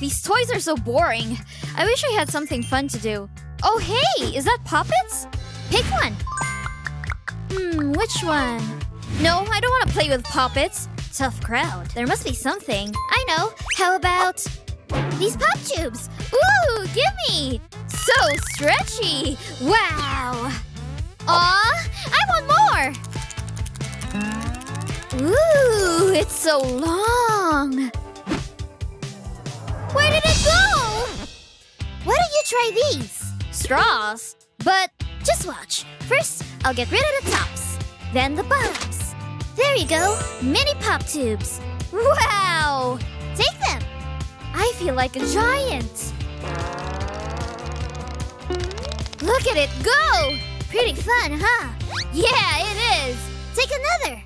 these toys are so boring. I wish I had something fun to do. Oh, hey, is that puppets? Pick one. Hmm, which one? No, I don't want to play with puppets. Tough crowd. There must be something. I know. How about these pop tubes? Ooh, gimme! So stretchy. Wow. Aw, I want more. Ooh, it's so long. Where did it go? Why don't you try these? Straws. But just watch. First, I'll get rid of the tops. Then the bottoms. There you go. Mini pop tubes. Wow! Take them. I feel like a giant. Look at it go! Pretty fun, huh? Yeah, it is. Take another.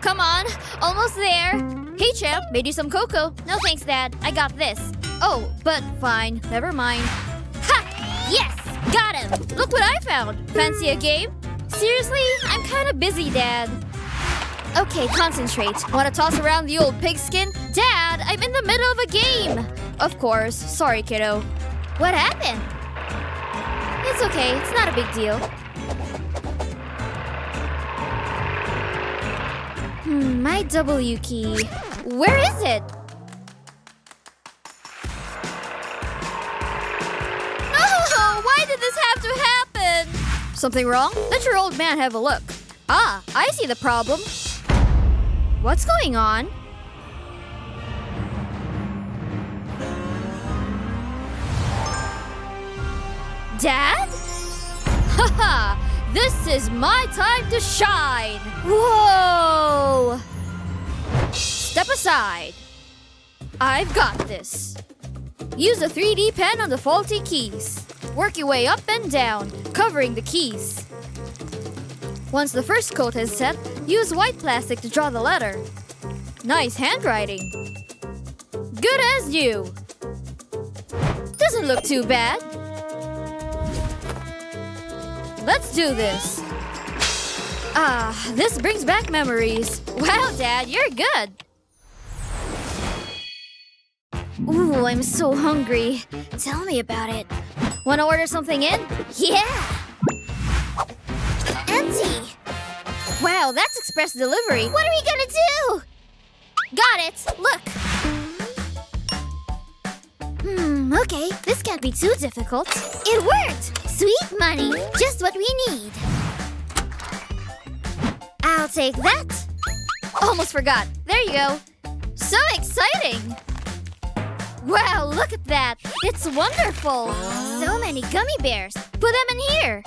Come on, almost there. Hey, champ, made you some cocoa. No thanks, Dad. I got this. Oh, but fine. Never mind. Ha! Yes! Got him! Look what I found. Fancy a game? Seriously? I'm kind of busy, Dad. Okay, concentrate. Want to toss around the old pigskin? Dad, I'm in the middle of a game. Of course. Sorry, kiddo. What happened? It's okay. It's not a big deal. Hmm, my W key. Where is it? No! Why did this have to happen? Something wrong? Let your old man have a look. Ah, I see the problem. What's going on? Dad? Haha! This is my time to shine! Whoa! Step aside. I've got this. Use a 3D pen on the faulty keys. Work your way up and down, covering the keys. Once the first coat is set, use white plastic to draw the letter. Nice handwriting. Good as new. Doesn't look too bad. Let's do this. Ah, this brings back memories. Wow, Dad, you're good. Ooh, I'm so hungry. Tell me about it. Wanna order something in? Yeah! Empty! Wow, that's express delivery. What are we gonna do? Got it! Look! Hmm, okay. This can't be too difficult. It worked! Sweet money! Just what we need. I'll take that. Almost forgot. There you go. So exciting! Wow, look at that! It's wonderful! So many gummy bears. Put them in here.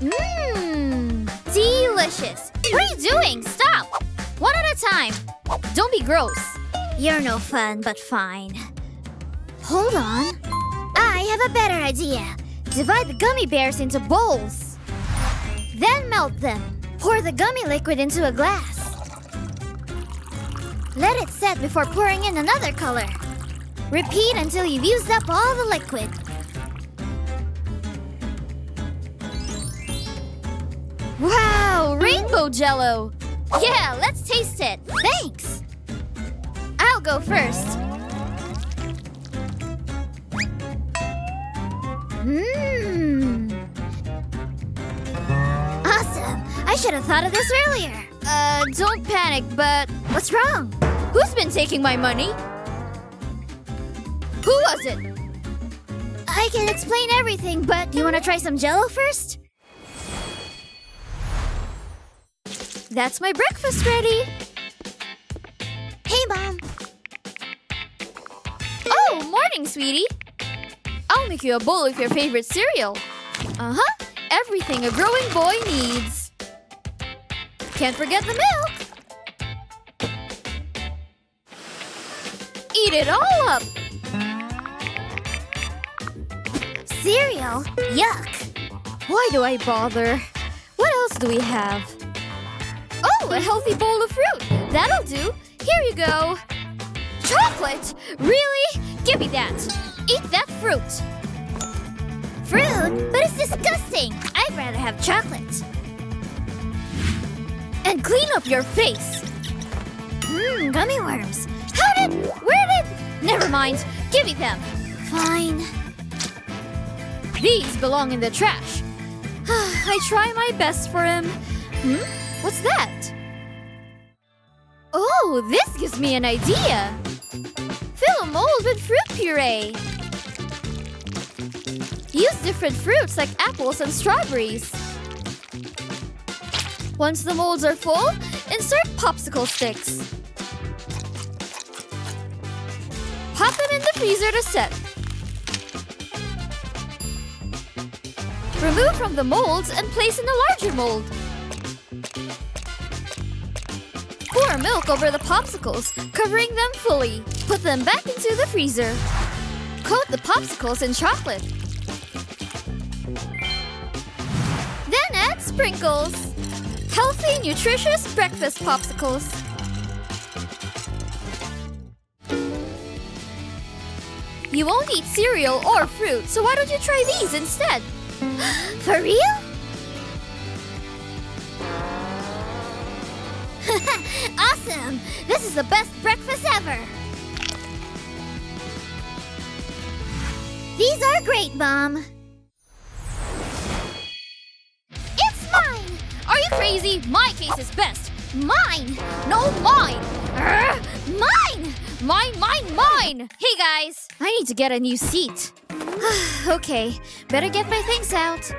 Mmm, delicious. What are you doing? Stop! One at a time. Don't be gross. You're no fun, but fine. Hold on. I have a better idea. Divide the gummy bears into bowls. Then melt them. Pour the gummy liquid into a glass. Let it set before pouring in another color. Repeat until you've used up all the liquid. Wow, rainbow jello! Yeah, let's taste it. Thanks. I'll go first. Mmm. Awesome. I should have thought of this earlier. Uh, don't panic, but what's wrong? Who's been taking my money? Who was it? I can explain everything, but you want to try some jello first? That's my breakfast ready. Hey, Mom. Morning, sweetie. I'll make you a bowl of your favorite cereal. Uh-huh. Everything a growing boy needs. Can't forget the milk. Eat it all up. Cereal? Yuck. Why do I bother? What else do we have? Oh, a healthy bowl of fruit. That'll do. Here you go. Chocolate? Really? Give me that. Eat that fruit. Fruit? But it's disgusting. I'd rather have chocolate. And clean up your face. Mmm, gummy worms. How did. Where did. Never mind. Give me them. Fine. These belong in the trash. I try my best for him. Hmm? What's that? Oh, this gives me an idea. Mold with fruit puree. Use different fruits like apples and strawberries. Once the molds are full, insert popsicle sticks. Pop them in the freezer to set. Remove from the molds and place in a larger mold. Pour milk over the popsicles, covering them fully. Put them back into the freezer. Coat the popsicles in chocolate. Then add sprinkles. Healthy, nutritious breakfast popsicles. You won't eat cereal or fruit, so why don't you try these instead? For real? Awesome! This is the best breakfast ever! These are great, Mom. It's mine! Are you crazy? My case is best. Mine! No, mine! Urgh, mine! Mine, mine, mine! Hey guys, I need to get a new seat. okay, better get my things out.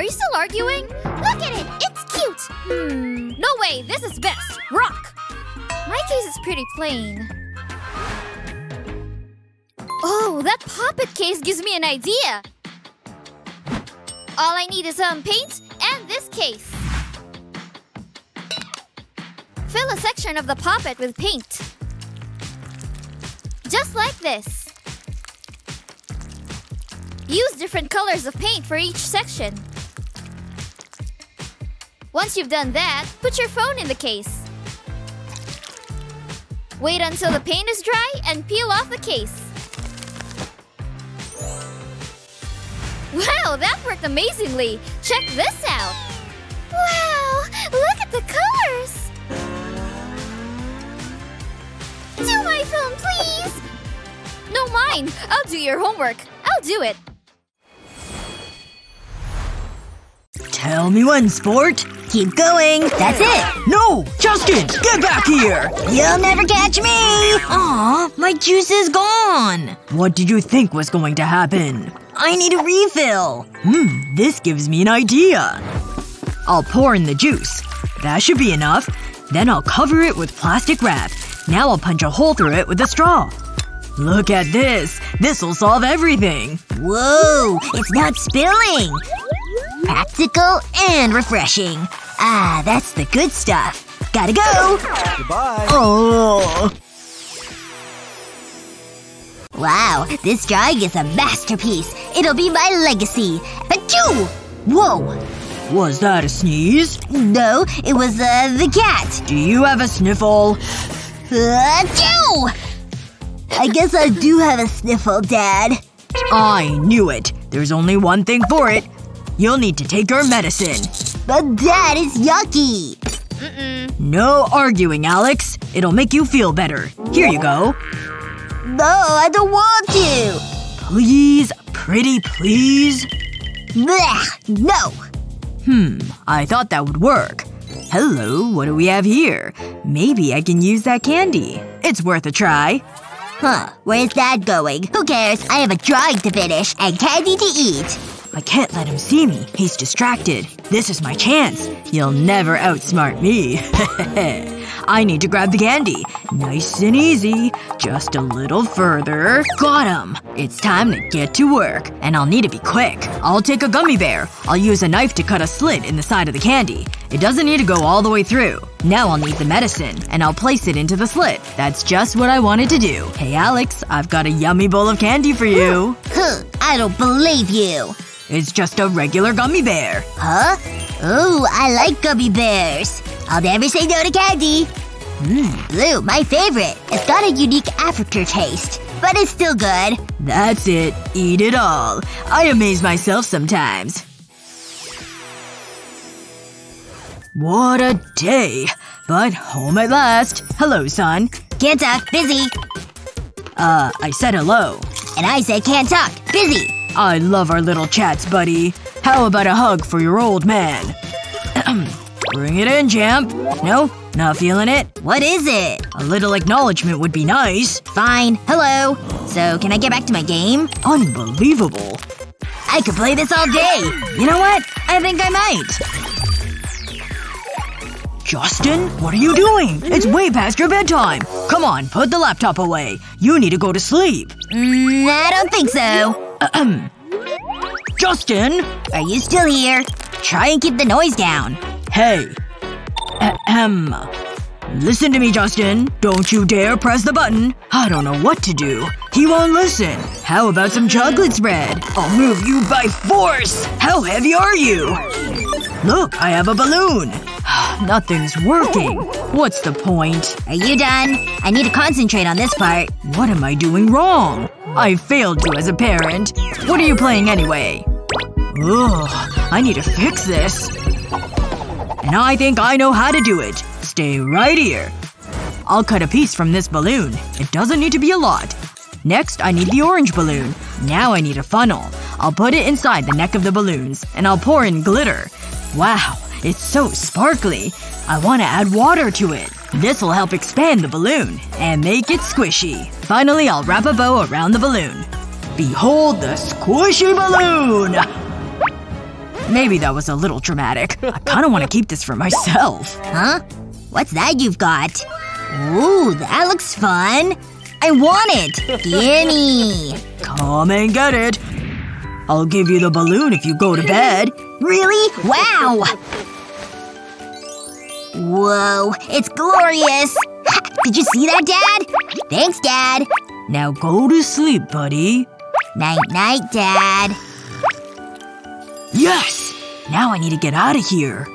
Are you still arguing? Look at it! It's cute! Hmm, no way! This is best! Rock! My case is pretty plain. Oh, that poppet case gives me an idea! All I need is some paint and this case. Fill a section of the poppet with paint. Just like this. Use different colors of paint for each section. Once you've done that, put your phone in the case. Wait until the paint is dry and peel off the case. Wow, that worked amazingly! Check this out! Wow! Look at the colors! Do my phone, please! No, mine! I'll do your homework. I'll do it. Tell me when, sport. Keep going. That's it. No! Justin! Get back here! You'll never catch me. Aw, my juice is gone! What did you think was going to happen? I need a refill. Hmm, this gives me an idea. I'll pour in the juice. That should be enough. Then I'll cover it with plastic wrap. Now I'll punch a hole through it with a straw. Look at this. This'll solve everything. Whoa! It's not spilling. Practical and refreshing. Ah, that's the good stuff. Gotta go. Goodbye. Oh. Wow, this drawing is a masterpiece. It'll be my legacy. Achoo! Whoa. Was that a sneeze? No, it was, uh, the cat. Do you have a sniffle? Achoo! I guess I do have a sniffle, Dad. I knew it. There's only one thing for it. You'll need to take your medicine. But Dad, it's yucky. No arguing, Alex. It'll make you feel better. Here you go. No, I don't want to. Please, pretty please. Blech, no. Hmm, I thought that would work. Hello, what do we have here? Maybe I can use that candy. It's worth a try. Huh, where's that going? Who cares? I have a drawing to finish and candy to eat. I can't let him see me. He's distracted. This is my chance. You'll never outsmart me. I need to grab the candy. Nice and easy. Just a little further. Got him! It's time to get to work. And I'll need to be quick. I'll take a gummy bear. I'll use a knife to cut a slit in the side of the candy. It doesn't need to go all the way through. Now I'll need the medicine, and I'll place it into the slit. That's just what I wanted to do. Hey Alex, I've got a yummy bowl of candy for you. Huh, I don't believe you. It's just a regular gummy bear. Huh? Ooh, I like gummy bears. I'll never say no to candy. Mmm, blue, my favorite. It's got a unique aftertaste. But it's still good. That's it. Eat it all. I amaze myself sometimes. What a day. But home at last. Hello, son. Can't talk. Busy. Uh, I said hello. And I said can't talk. Busy. I love our little chats, buddy. How about a hug for your old man? Bring it in, champ. No? Not feeling it? What is it? A little acknowledgement would be nice. Fine. Hello. So, can I get back to my game? Unbelievable. I could play this all day. You know what? I think I might. Justin? What are you doing? It's way past your bedtime. Come on, put the laptop away. You need to go to sleep. Mm, I don't think so. Justin! Are you still here? Try and keep the noise down. Hey. Ahem. Listen to me, Justin. Don't you dare press the button. I don't know what to do. He won't listen. How about some chocolate spread? I'll move you by force! How heavy are you? Look, I have a balloon. Nothing's working. What's the point? Are you done? I need to concentrate on this part. What am I doing wrong? I failed you as a parent. What are you playing anyway? Ugh. I need to fix this. And I think I know how to do it. Stay right here. I'll cut a piece from this balloon. It doesn't need to be a lot. Next, I need the orange balloon. Now I need a funnel. I'll put it inside the neck of the balloons. And I'll pour in glitter. Wow. It's so sparkly. I want to add water to it. This will help expand the balloon. And make it squishy. Finally, I'll wrap a bow around the balloon. Behold the squishy balloon! Maybe that was a little dramatic. I kinda want to keep this for myself. Huh? What's that you've got? Ooh, that looks fun. I want it! Gimme! Come and get it. I'll give you the balloon if you go to bed. Really? Wow! Whoa, it's glorious! Did you see that, Dad? Thanks, Dad. Now go to sleep, buddy. Night-night, Dad. Yes! Now I need to get out of here.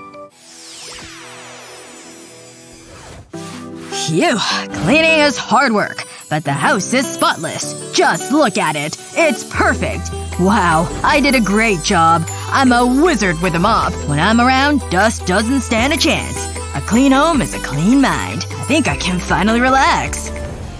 Phew. Cleaning is hard work. But the house is spotless. Just look at it. It's perfect. Wow. I did a great job. I'm a wizard with a mop. When I'm around, dust doesn't stand a chance. A clean home is a clean mind. I think I can finally relax.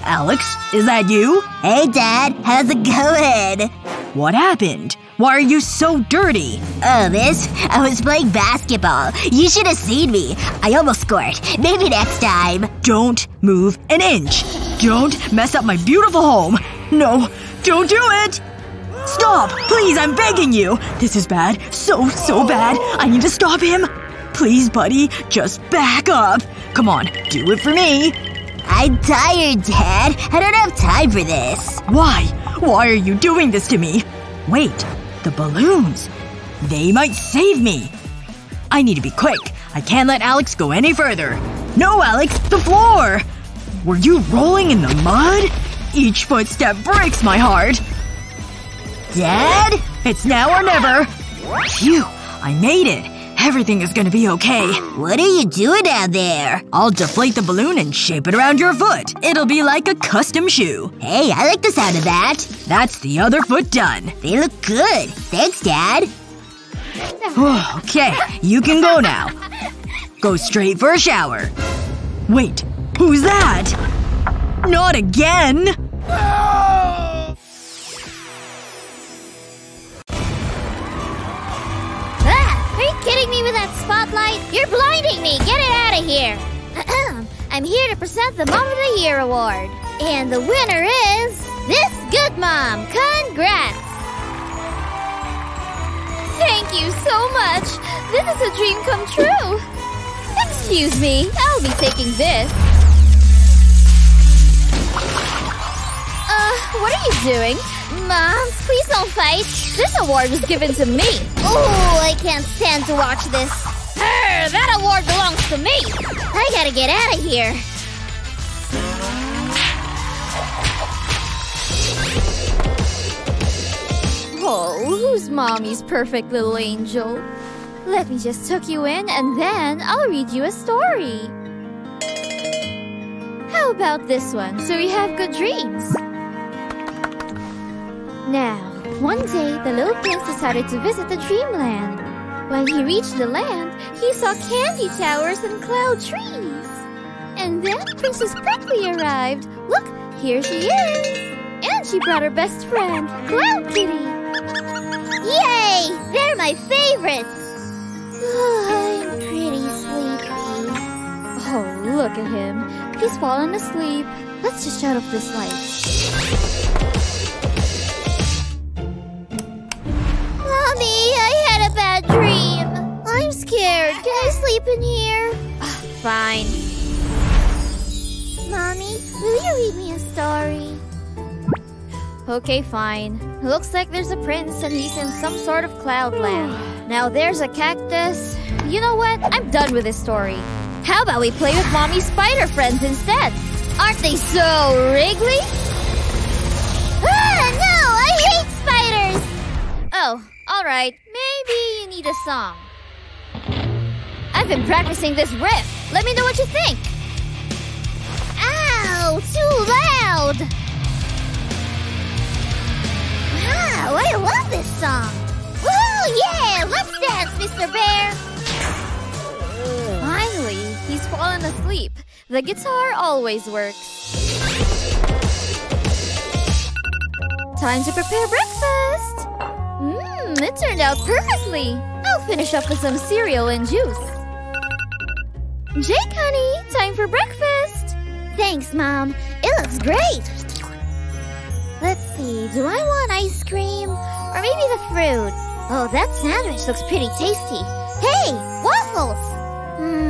Alex, is that you? Hey, Dad. How's it going? What happened? Why are you so dirty? Oh, this? I was playing basketball. You should have seen me. I almost scored. Maybe next time. Don't move an inch. Don't mess up my beautiful home. No. Don't do it! Stop! Please, I'm begging you! This is bad. So, so bad. I need to stop him. Please, buddy. Just back up. Come on. Do it for me. I'm tired, Dad. I don't have time for this. Why? Why are you doing this to me? Wait. The balloons. They might save me. I need to be quick. I can't let Alex go any further. No, Alex! The floor! Were you rolling in the mud? Each footstep breaks my heart. Dad? It's now or never. Phew. I made it. Everything is gonna be okay. What are you doing down there? I'll deflate the balloon and shape it around your foot. It'll be like a custom shoe. Hey, I like the sound of that. That's the other foot done. They look good. Thanks, Dad. okay, you can go now. Go straight for a shower. Wait, who's that? Not again! Ah, are you kidding me with that spotlight? You're blinding me! Get it out of here! I'm here to present the Mom of the Year award. And the winner is… this good mom! Congrats! Thank you so much! This is a dream come true! Excuse me, I'll be taking this. Uh, what are you doing? Moms, please don't fight. This award was given to me. Oh, I can't stand to watch this. Her, that award belongs to me. I gotta get out of here. Oh, who's mommy's perfect little angel? Let me just tuck you in and then I'll read you a story. How about this one so we have good dreams? Now, one day the little prince decided to visit the dreamland. When he reached the land, he saw candy towers and cloud trees. And then Princess Prickly arrived. Look, here she is. And she brought her best friend, Cloud Kitty. Yay! They're my favorites! Oh, I'm pretty sleepy. Oh, look at him. He's fallen asleep. Let's just shut off this light. Mommy, I had a bad dream. I'm scared. Can I sleep in here? Ah, fine. Mommy, will you read me a story? Okay, fine. Looks like there's a prince and he's in some sort of cloud land. Now there's a cactus. You know what? I'm done with this story. How about we play with mommy's spider friends instead? Aren't they so wriggly? Ah, no! I hate spiders! Oh, alright. Maybe you need a song. I've been practicing this riff. Let me know what you think. Ow! Too loud! Wow, I love this song! Woohoo! Yeah! Let's dance, Mr. Bear! Finally, fallen asleep. The guitar always works. Time to prepare breakfast! Mmm, it turned out perfectly. I'll finish up with some cereal and juice. Jake, honey, time for breakfast. Thanks, Mom. It looks great! Let's see, do I want ice cream? Or maybe the fruit? Oh, that sandwich looks pretty tasty. Hey, waffles! Hmm,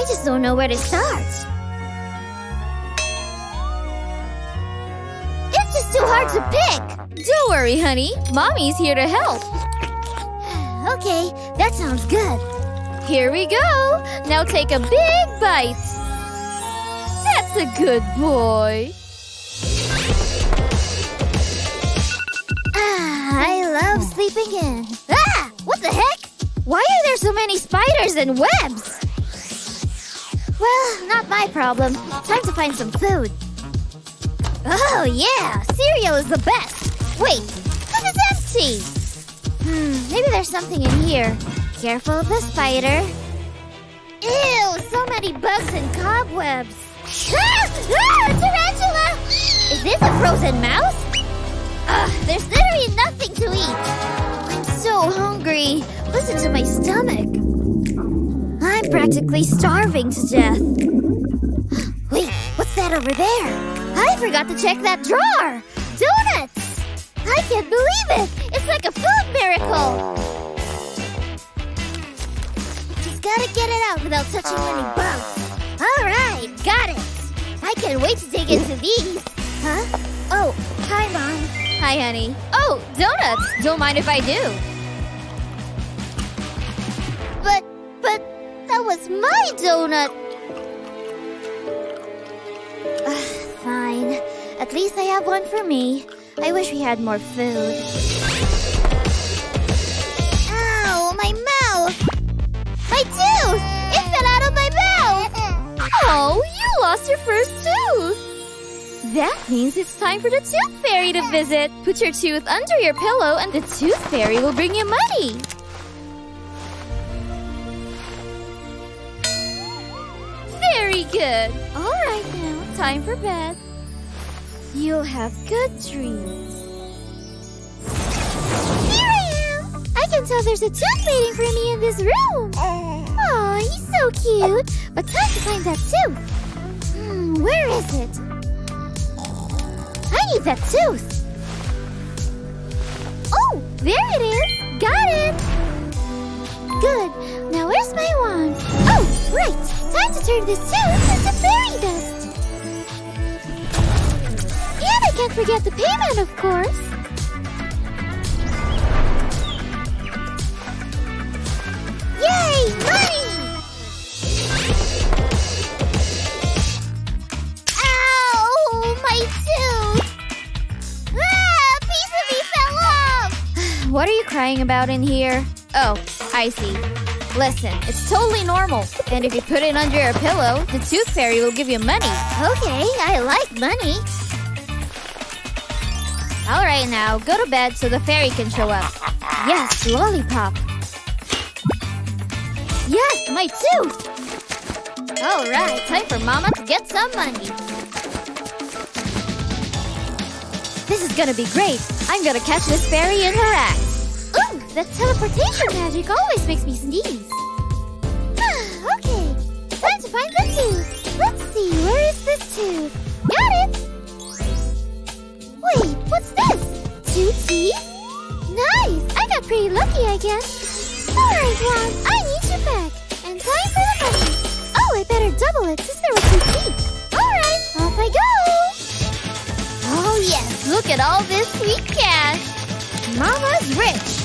I just don't know where to start. It's just too hard to pick! Don't worry, honey. Mommy's here to help. Okay, that sounds good. Here we go. Now take a big bite. That's a good boy. Ah, I love sleeping in. Ah! What the heck? Why are there so many spiders and webs? Well, not my problem. Time to find some food. Oh, yeah! Cereal is the best! Wait, this is empty! Hmm, maybe there's something in here. Careful of the spider. Ew, so many bugs and cobwebs. Ah! Ah, tarantula! Is this a frozen mouse? Ugh, there's literally nothing to eat. I'm so hungry. Listen to my stomach. Practically starving to death. Wait, what's that over there? I forgot to check that drawer. Donuts! I can't believe it. It's like a food miracle. Just gotta get it out without touching any bugs. All right, got it. I can't wait to dig into these. Huh? Oh, hi, Mom. Hi, honey. Oh, donuts. Don't mind if I do. But, but, that was my donut. Ugh, fine. At least I have one for me. I wish we had more food. Ow, my mouth! My tooth! It fell out of my mouth! Oh, you lost your first tooth. That means it's time for the tooth fairy to visit. Put your tooth under your pillow and the tooth fairy will bring you money. Very good. All right now, time for bed. You'll have good dreams. Here I am! I can tell there's a tooth waiting for me in this room! Aw, he's so cute! But time to find that tooth! Hmm, where is it? I need that tooth! Oh, there it is! Got it! Good. Now where's my wand? Oh, right! Time to turn this tooth into fairy dust! And I can't forget the payment, of course! Yay! Money! Ow! My tooth! Ah! Piece of me fell off! What are you crying about in here? Oh, I see. Listen, it's totally normal. And if you put it under your pillow, the tooth fairy will give you money. Okay, I like money. Alright now, go to bed so the fairy can show up. Yes, lollipop. Yes, my tooth! Alright, time for Mama to get some money. This is gonna be great. I'm gonna catch this fairy in her act. That teleportation magic always makes me sneeze. okay, time to find the tooth. Let's see, where is this tooth? Got it! Wait, what's this? Two teeth? Nice! I got pretty lucky, I guess. Alright, Ron, I need you back. And time for the money. Oh, I better double it since there were two teeth. Alright, off I go! Oh yes, look at all this sweet cash. Mama's rich.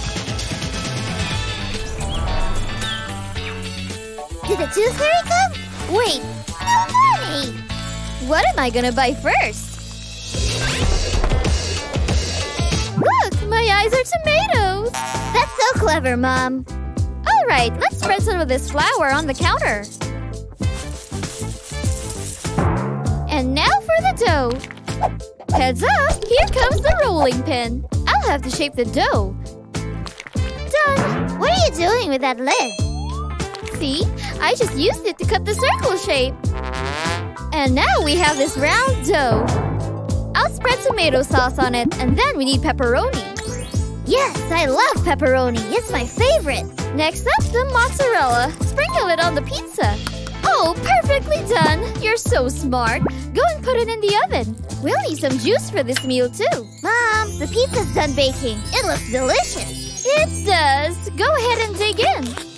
Did the tooth fairy come? Wait, no money! What am I gonna buy first? Look, my eyes are tomatoes. That's so clever, Mom. Alright, let's spread some of this flour on the counter. And now for the dough. Heads up, here comes the rolling pin. I'll have to shape the dough. Done! What are you doing with that lid? See? I just used it to cut the circle shape. And now we have this round dough. I'll spread tomato sauce on it, and then we need pepperoni. Yes, I love pepperoni. It's my favorite. Next up, the mozzarella. Sprinkle it on the pizza. Oh, perfectly done. You're so smart. Go and put it in the oven. We'll need some juice for this meal, too. Mom, the pizza's done baking. It looks delicious. It does. Go ahead and dig in.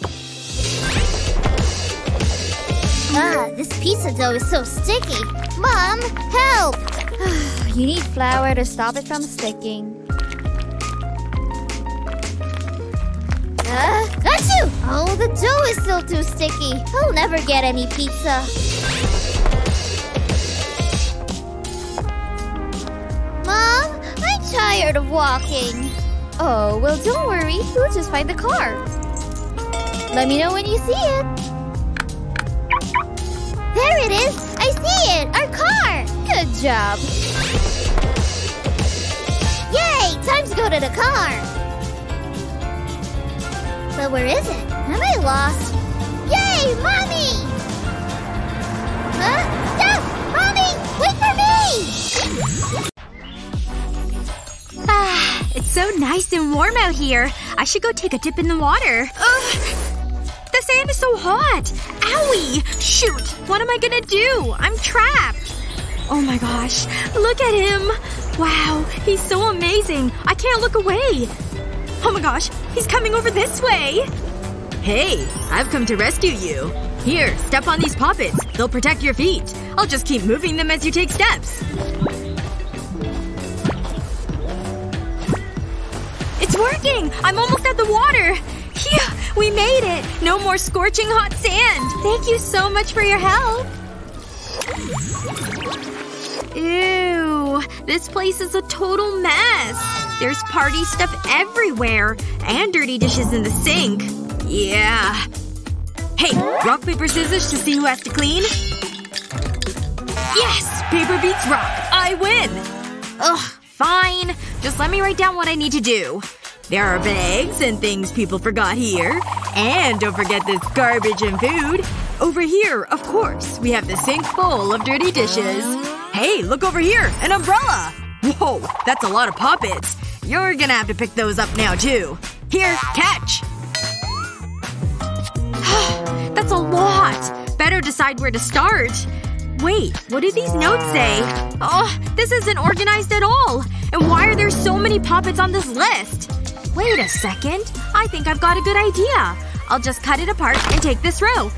Ah, this pizza dough is so sticky. Mom, help! you need flour to stop it from sticking. Uh, got you! Oh, the dough is still too sticky. I'll never get any pizza. Mom, I'm tired of walking. Oh, well, don't worry. We'll just find the car. Let me know when you see it. There it is! I see it! Our car! Good job. Yay! Time to go to the car! But where is it? Am I lost? Yay! Mommy! Huh? Stop! Mommy! Wait for me! Ah, it's so nice and warm out here. I should go take a dip in the water. Ugh! The sand is so hot! Owie! Shoot! What am I gonna do? I'm trapped! Oh my gosh. Look at him! Wow, he's so amazing. I can't look away. Oh my gosh, he's coming over this way! Hey, I've come to rescue you. Here, step on these poppets. They'll protect your feet. I'll just keep moving them as you take steps. It's working! I'm almost at the water! Phew! We made it! No more scorching hot sand! Thank you so much for your help! Ew. This place is a total mess. There's party stuff everywhere. And dirty dishes in the sink. Yeah. Hey, rock, paper, scissors to see who has to clean? Yes! Paper beats rock. I win! Ugh, fine. Just let me write down what I need to do. There are bags and things people forgot here. And don't forget this garbage and food. Over here, of course, we have the sink full of dirty dishes. Hey, look over here! An umbrella! Whoa, that's a lot of poppets. You're gonna have to pick those up now, too. Here, catch! That's a lot. Better decide where to start. Wait, what do these notes say? Oh, this isn't organized at all. And why are there so many poppets on this list? Wait a second. I think I've got a good idea. I'll just cut it apart and take this row.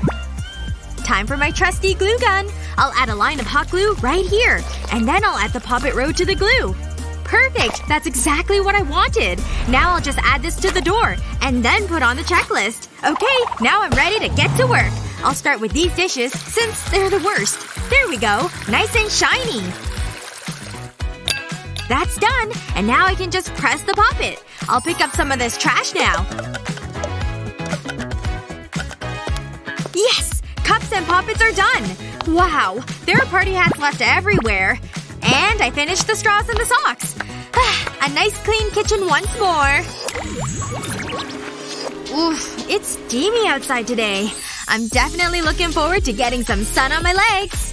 Time for my trusty glue gun. I'll add a line of hot glue right here. And then I'll add the poppet row to the glue. Perfect! That's exactly what I wanted. Now I'll just add this to the door. And then put on the checklist. Okay, now I'm ready to get to work. I'll start with these dishes, since they're the worst. There we go. Nice and shiny. That's done. And now I can just press the poppet. I'll pick up some of this trash now. Yes! Cups and poppets are done! Wow. There are party hats left everywhere. And I finished the straws and the socks. A nice clean kitchen once more. Oof. It's steamy outside today. I'm definitely looking forward to getting some sun on my legs.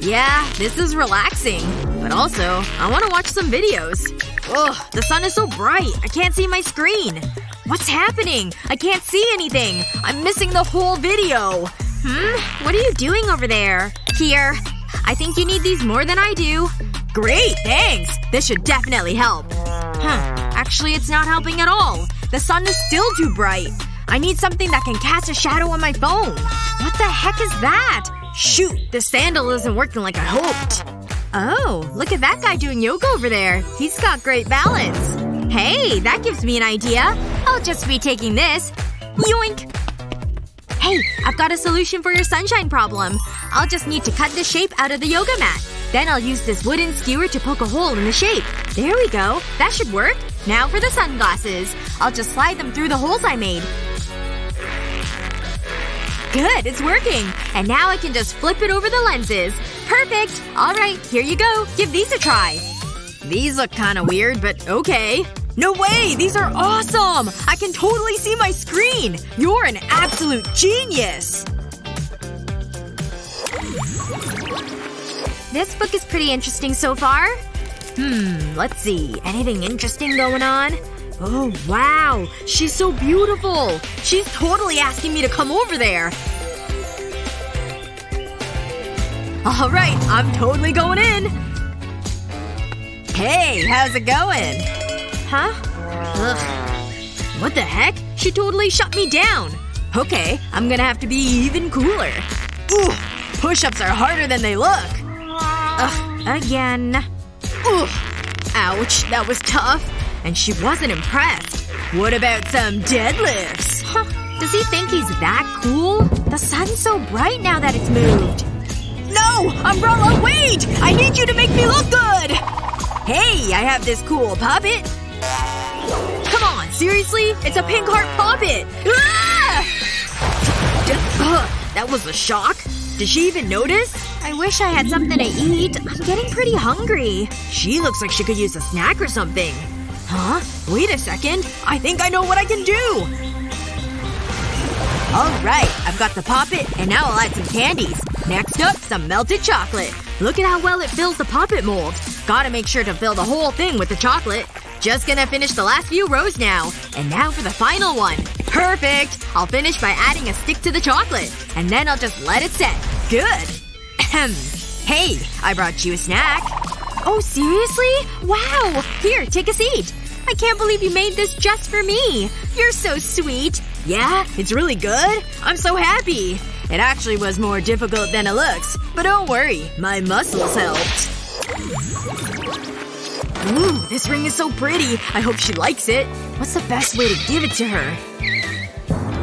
Yeah, this is relaxing. But also, I want to watch some videos. Ugh, the sun is so bright. I can't see my screen. What's happening? I can't see anything. I'm missing the whole video. Hmm? What are you doing over there? Here. I think you need these more than I do. Great, thanks! This should definitely help. Huh. Actually, it's not helping at all. The sun is still too bright. I need something that can cast a shadow on my phone. What the heck is that? Shoot, the sandal isn't working like I hoped. Oh, look at that guy doing yoga over there. He's got great balance. Hey, that gives me an idea. I'll just be taking this. Yoink! Hey, I've got a solution for your sunshine problem. I'll just need to cut the shape out of the yoga mat. Then I'll use this wooden skewer to poke a hole in the shape. There we go. That should work. Now for the sunglasses. I'll just slide them through the holes I made. Good, it's working. And now I can just flip it over the lenses. Perfect! Alright, here you go. Give these a try. These look kinda weird, but okay. No way! These are awesome! I can totally see my screen! You're an absolute genius! This book is pretty interesting so far. Hmm, let's see. Anything interesting going on? Oh, wow. She's so beautiful. She's totally asking me to come over there. Alright, I'm totally going in. Hey, how's it going? Huh? Ugh. What the heck? She totally shut me down. Okay, I'm gonna have to be even cooler. Ooh, push-ups are harder than they look. Ugh, again. Ooh. Ouch, that was tough. And she wasn't impressed. What about some deadlifts? Huh. Does he think he's that cool? The sun's so bright now that it's moved. No! Umbrella, wait! I need you to make me look good! Hey, I have this cool puppet. Come on, seriously? It's a pink heart poppet! Ah! That was a shock. Did she even notice? I wish I had something to eat. I'm getting pretty hungry. She looks like she could use a snack or something. Huh? Wait a second. I think I know what I can do! Alright, I've got the poppet, and now I'll add some candies. Next up, some melted chocolate. Look at how well it fills the poppet mold. Gotta make sure to fill the whole thing with the chocolate. Just gonna finish the last few rows now. And now for the final one. Perfect! I'll finish by adding a stick to the chocolate. And then I'll just let it set. Good. Ahem. hey, I brought you a snack. Oh, seriously? Wow! Here, take a seat. I can't believe you made this just for me. You're so sweet. Yeah? It's really good? I'm so happy. It actually was more difficult than it looks. But don't worry. My muscles helped. Ooh, this ring is so pretty. I hope she likes it. What's the best way to give it to her?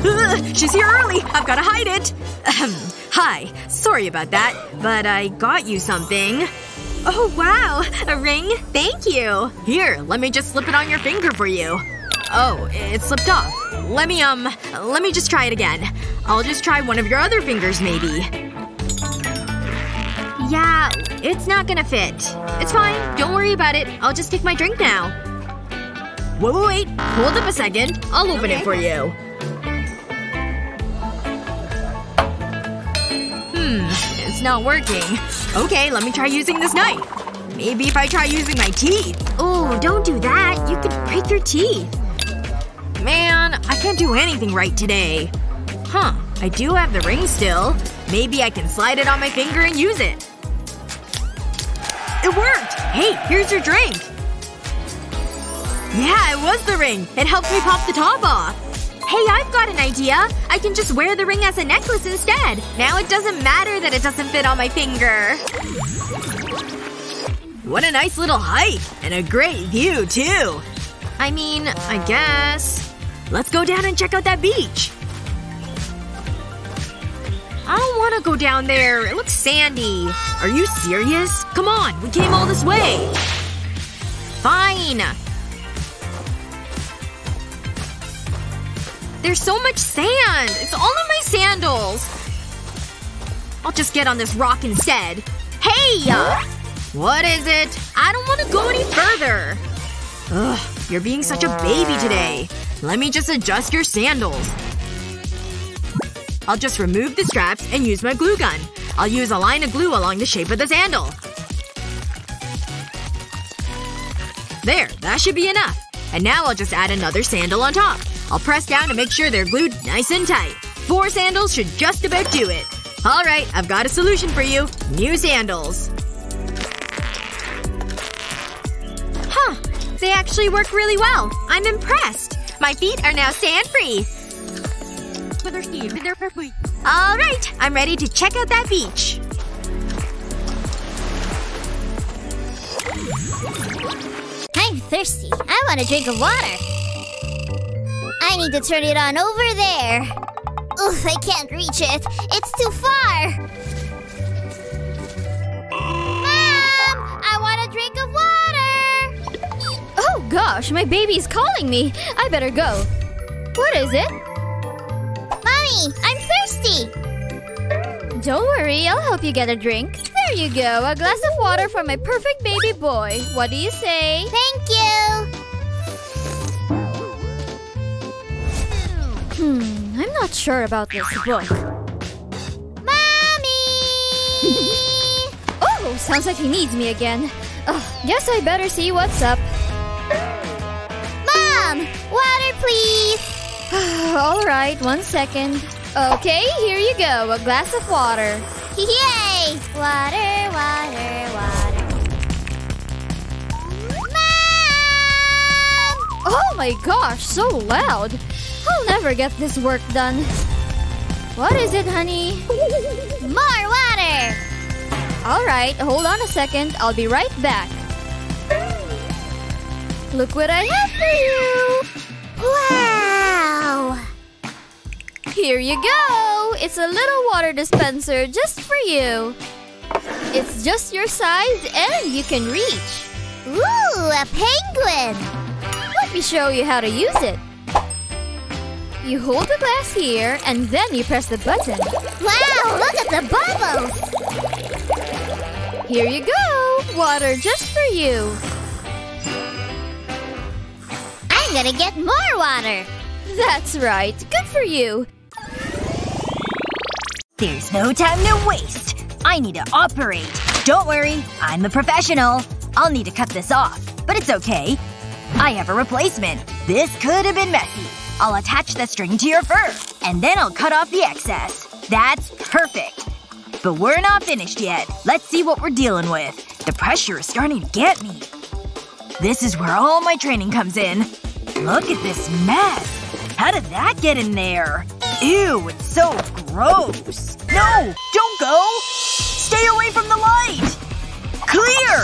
Ugh, she's here early! I've gotta hide it! Hi. Sorry about that. But I got you something. Oh wow! A ring? Thank you! Here, let me just slip it on your finger for you. Oh, it slipped off. Let me, um, let me just try it again. I'll just try one of your other fingers, maybe. Yeah, it's not gonna fit. It's fine. Don't worry about it. I'll just take my drink now. Wait, wait, wait. Hold up a second. I'll open it for you. Hmm. It's not working. Okay, let me try using this knife. Maybe if I try using my teeth. Oh, don't do that. You could break your teeth. Man, I can't do anything right today. Huh. I do have the ring still. Maybe I can slide it on my finger and use it. It worked! Hey, here's your drink. Yeah, it was the ring. It helped me pop the top off. Hey, I've got an idea. I can just wear the ring as a necklace instead. Now it doesn't matter that it doesn't fit on my finger. What a nice little hike. And a great view, too. I mean, I guess. Let's go down and check out that beach. I don't want to go down there. It looks sandy. Are you serious? Come on, we came all this way. Fine. There's so much sand. It's all in my sandals. I'll just get on this rock instead. Hey! Uh, what is it? I don't want to go any further. Ugh, you're being such a baby today. Let me just adjust your sandals. I'll just remove the straps and use my glue gun. I'll use a line of glue along the shape of the sandal. There, that should be enough. And now I'll just add another sandal on top. I'll press down to make sure they're glued nice and tight. Four sandals should just about do it. Alright, I've got a solution for you. New sandals. Huh. They actually work really well. I'm impressed. My feet are now sand-free. Alright, I'm ready to check out that beach. I'm thirsty. I want a drink of water. I need to turn it on over there. Oof, I can't reach it. It's too far. Mom! I want a drink of water! Gosh, my baby's calling me. I better go. What is it? Mommy, I'm thirsty! Don't worry, I'll help you get a drink. There you go, a glass of water for my perfect baby boy. What do you say? Thank you! Hmm, I'm not sure about this boy. Mommy! Oh, sounds like he needs me again. Oh, guess I better see what's up. Mom! Water, please! Alright, one second. Okay, here you go, a glass of water. Yay! Water, water, water. Mom! Oh my gosh, so loud. I'll never get this work done. What is it, honey? More water! Alright, hold on a second. I'll be right back. Look what I have for you! Wow! Here you go! It's a little water dispenser just for you. It's just your size and you can reach. Ooh, a penguin! Let me show you how to use it. You hold the glass here and then you press the button. Wow, look at the bubbles! Here you go! Water just for you. I'm gonna get more water! That's right. Good for you. There's no time to waste. I need to operate. Don't worry, I'm a professional. I'll need to cut this off, but it's okay. I have a replacement. This could have been messy. I'll attach the string to your fur, and then I'll cut off the excess. That's perfect. But we're not finished yet. Let's see what we're dealing with. The pressure is starting to get me. This is where all my training comes in. Look at this mess. How did that get in there? Ew, it's so gross. No! Don't go! Stay away from the light! Clear!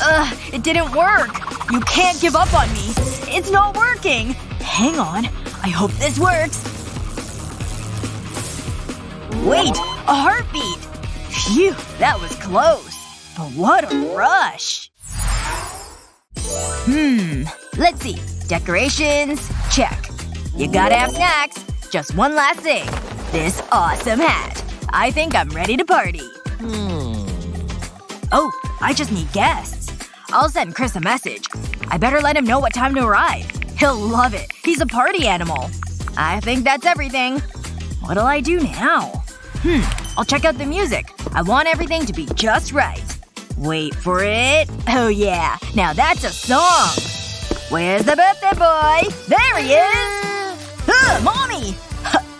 Ugh, it didn't work. You can't give up on me. It's not working. Hang on. I hope this works. Wait! A heartbeat! Phew, that was close. But what a rush. Hmm. Let's see. Decorations? Check. You gotta have snacks. Just one last thing. This awesome hat. I think I'm ready to party. Hmm. Oh, I just need guests. I'll send Chris a message. I better let him know what time to arrive. He'll love it. He's a party animal. I think that's everything. What'll I do now? Hmm. I'll check out the music. I want everything to be just right. Wait for it. Oh yeah. Now that's a song. Where's the birthday boy? There he is! Huh, mommy!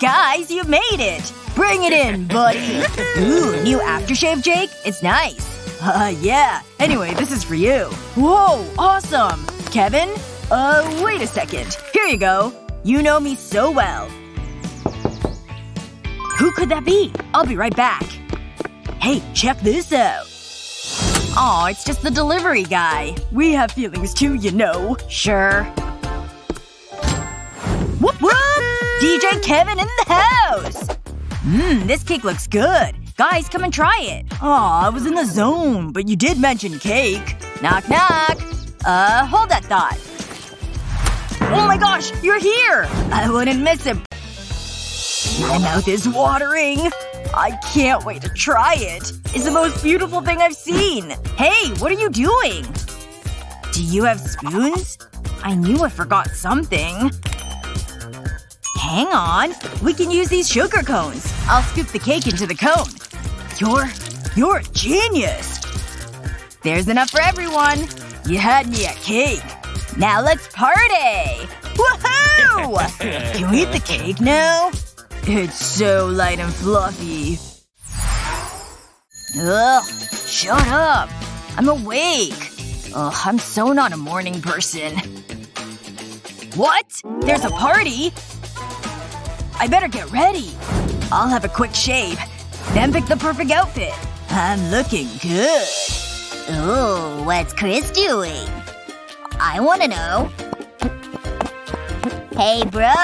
Guys, you made it! Bring it in, buddy! Ooh, new aftershave, Jake? It's nice. Uh, yeah. Anyway, this is for you. Whoa, awesome! Kevin? Uh, wait a second. Here you go. You know me so well. Who could that be? I'll be right back. Hey, check this out. Aw, it's just the delivery guy. We have feelings too, you know. Sure. Whoop whoop! DJ Kevin in the house! Mmm, this cake looks good. Guys, come and try it. Aw, I was in the zone, but you did mention cake. Knock knock. Uh, hold that thought. Oh my gosh, you're here! I wouldn't miss it. My mouth is watering. I can't wait to try it. It's the most beautiful thing I've seen. Hey, what are you doing? Do you have spoons? I knew I forgot something. Hang on. We can use these sugar cones. I'll scoop the cake into the cone. You're… you're a genius! There's enough for everyone. You had me at cake. Now let's party! Woohoo! Can we eat the cake now? It's so light and fluffy. Ugh. Shut up. I'm awake. Ugh, I'm so not a morning person. What? There's a party? I better get ready. I'll have a quick shave. Then pick the perfect outfit. I'm looking good. Ooh, what's Chris doing? I wanna know. Hey bro,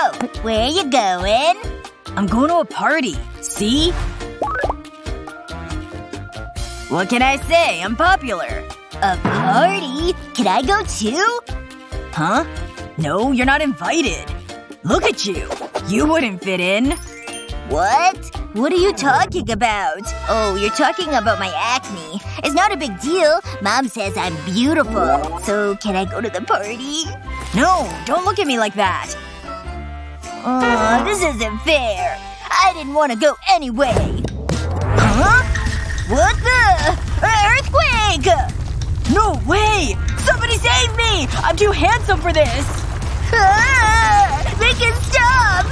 where you going? I'm going to a party. See? What can I say? I'm popular. A party? Can I go too? Huh? No, you're not invited. Look at you. You wouldn't fit in. What? What are you talking about? Oh, you're talking about my acne. It's not a big deal. Mom says I'm beautiful. So, can I go to the party? No, don't look at me like that. Oh, this isn't fair. I didn't want to go anyway. Huh? What the? Earthquake! No way! Somebody save me! I'm too handsome for this! Ah, make it stop!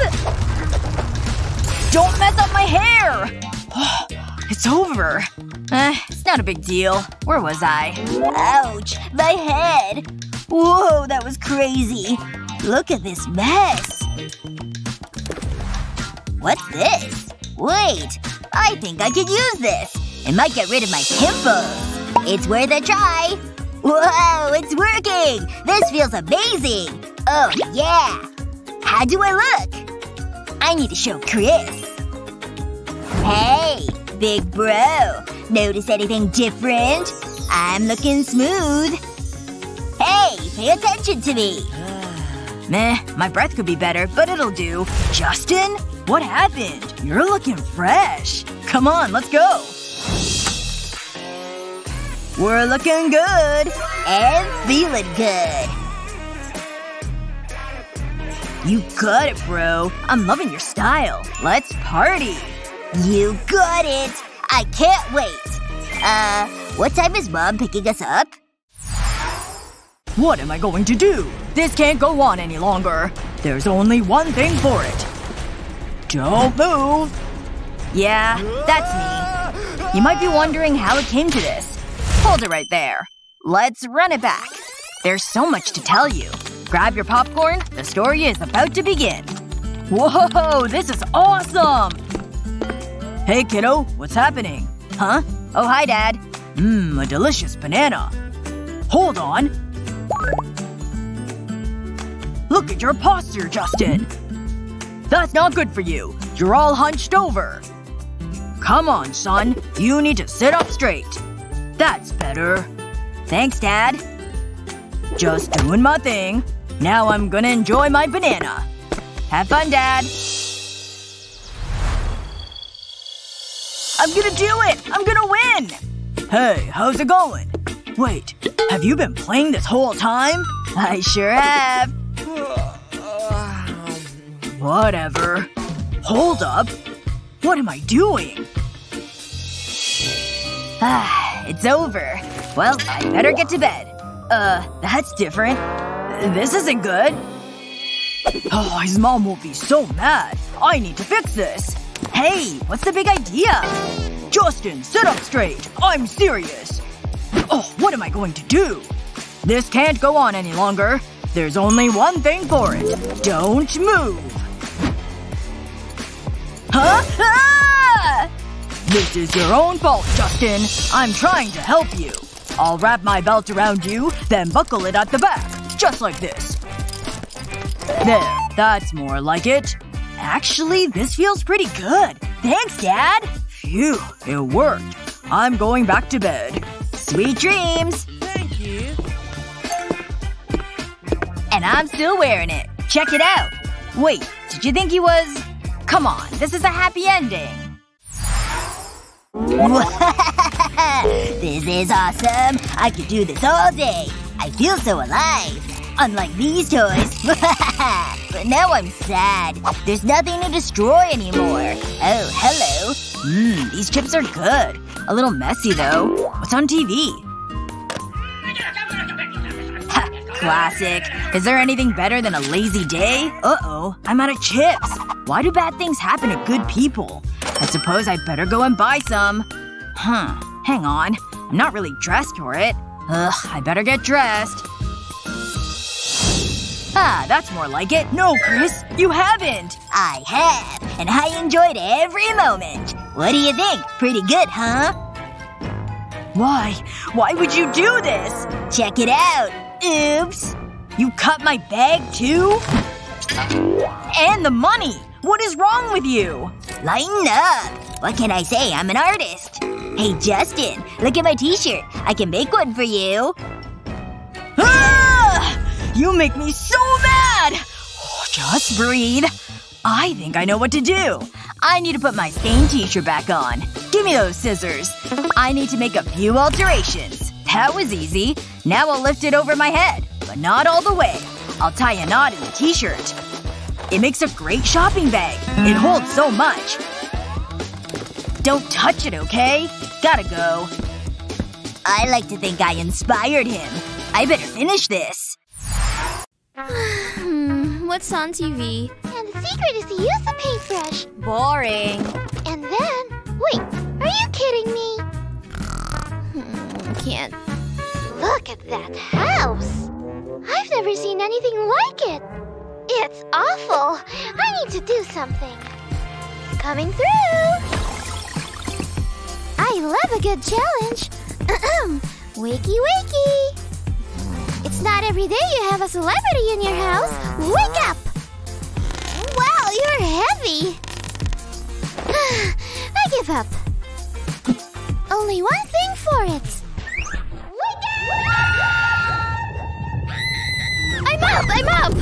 Don't mess up my hair! it's over. Eh, it's not a big deal. Where was I? Ouch. My head. Whoa, that was crazy. Look at this mess. What's this? Wait. I think I could use this. It might get rid of my pimples. It's worth a try. Whoa, it's working! This feels amazing! Oh, yeah! How do I look? I need to show Chris. Hey, big bro. Notice anything different? I'm looking smooth. Hey, pay attention to me. Meh, my breath could be better, but it'll do. Justin? What happened? You're looking fresh. Come on, let's go. We're looking good. And feeling good. You got it, bro. I'm loving your style. Let's party. You got it! I can't wait! Uh, what time is mom picking us up? What am I going to do? This can't go on any longer. There's only one thing for it. Don't move! Yeah, that's me. You might be wondering how it came to this. Hold it right there. Let's run it back. There's so much to tell you. Grab your popcorn. The story is about to begin. Whoa, this is awesome! Hey kiddo, what's happening? Huh? Oh hi dad. Mmm, a delicious banana. Hold on. Look at your posture, Justin. That's not good for you. You're all hunched over. Come on, son. You need to sit up straight. That's better. Thanks, Dad. Just doing my thing. Now I'm gonna enjoy my banana. Have fun, Dad. I'm gonna do it! I'm gonna win! Hey, how's it going? Wait, have you been playing this whole time? I sure have. Whatever. Hold up. What am I doing? Ah, it's over. Well, I better get to bed. Uh, that's different. This isn't good. Oh, his mom will be so mad. I need to fix this. Hey, what's the big idea? Justin, sit up straight. I'm serious. Oh, what am I going to do? This can't go on any longer. There's only one thing for it. Don't move. Huh? Ah! This is your own fault, Justin. I'm trying to help you. I'll wrap my belt around you, then buckle it at the back. Just like this. There. That's more like it. Actually, this feels pretty good. Thanks, Dad! Phew. It worked. I'm going back to bed. Sweet dreams! Thank you. And I'm still wearing it. Check it out. Wait, did you think he was… Come on, this is a happy ending. this is awesome. I could do this all day. I feel so alive. Unlike these toys. but now I'm sad. There's nothing to destroy anymore. Oh, hello. Mmm, these chips are good. A little messy, though. What's on TV? Classic. Is there anything better than a lazy day? Uh-oh. I'm out of chips. Why do bad things happen to good people? I suppose I'd better go and buy some. Huh. Hang on. I'm not really dressed for it. Ugh, I better get dressed. Ah, that's more like it. No, Chris. You haven't. I have. And I enjoyed every moment. What do you think? Pretty good, huh? Why? Why would you do this? Check it out. Oops. You cut my bag, too? And the money! What is wrong with you? Lighten up. What can I say? I'm an artist. Hey, Justin. Look at my t-shirt. I can make one for you. You make me so mad! Just breathe. I think I know what to do. I need to put my stained t-shirt back on. Give me those scissors. I need to make a few alterations. That was easy. Now I'll lift it over my head. But not all the way. I'll tie a knot in the t-shirt. It makes a great shopping bag. It holds so much. Don't touch it, okay? Gotta go. I like to think I inspired him. I better finish this. Hmm, what's on TV? And the secret is to use the paintbrush. Boring. And then… Wait, are you kidding me? Hmm, can't. Look at that house! I've never seen anything like it. It's awful. I need to do something. Coming through! I love a good challenge. wakey wakey! It's not every day you have a celebrity in your house. Wake up! Wow, you're heavy. I give up. Only one thing for it. Wake up! I'm up! I'm up!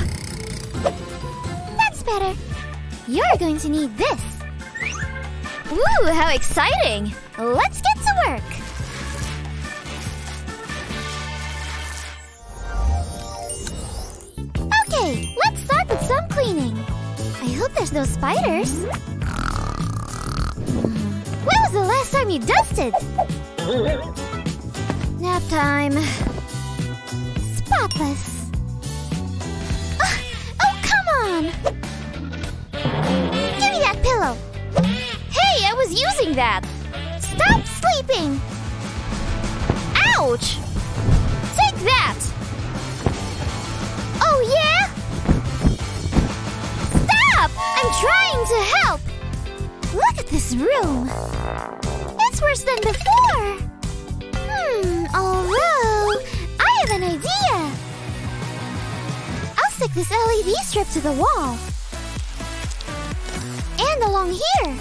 That's better. You're going to need this. Ooh, how exciting! Let's get to work. Okay, let's start with some cleaning. I hope there's no spiders. When was the last time you dusted? Nap time. Spotless. Ah, oh, come on! Give me that pillow. Hey, I was using that! Stop sleeping! Ouch! This room. It's worse than before. Hmm, although… I have an idea! I'll stick this LED strip to the wall. And along here.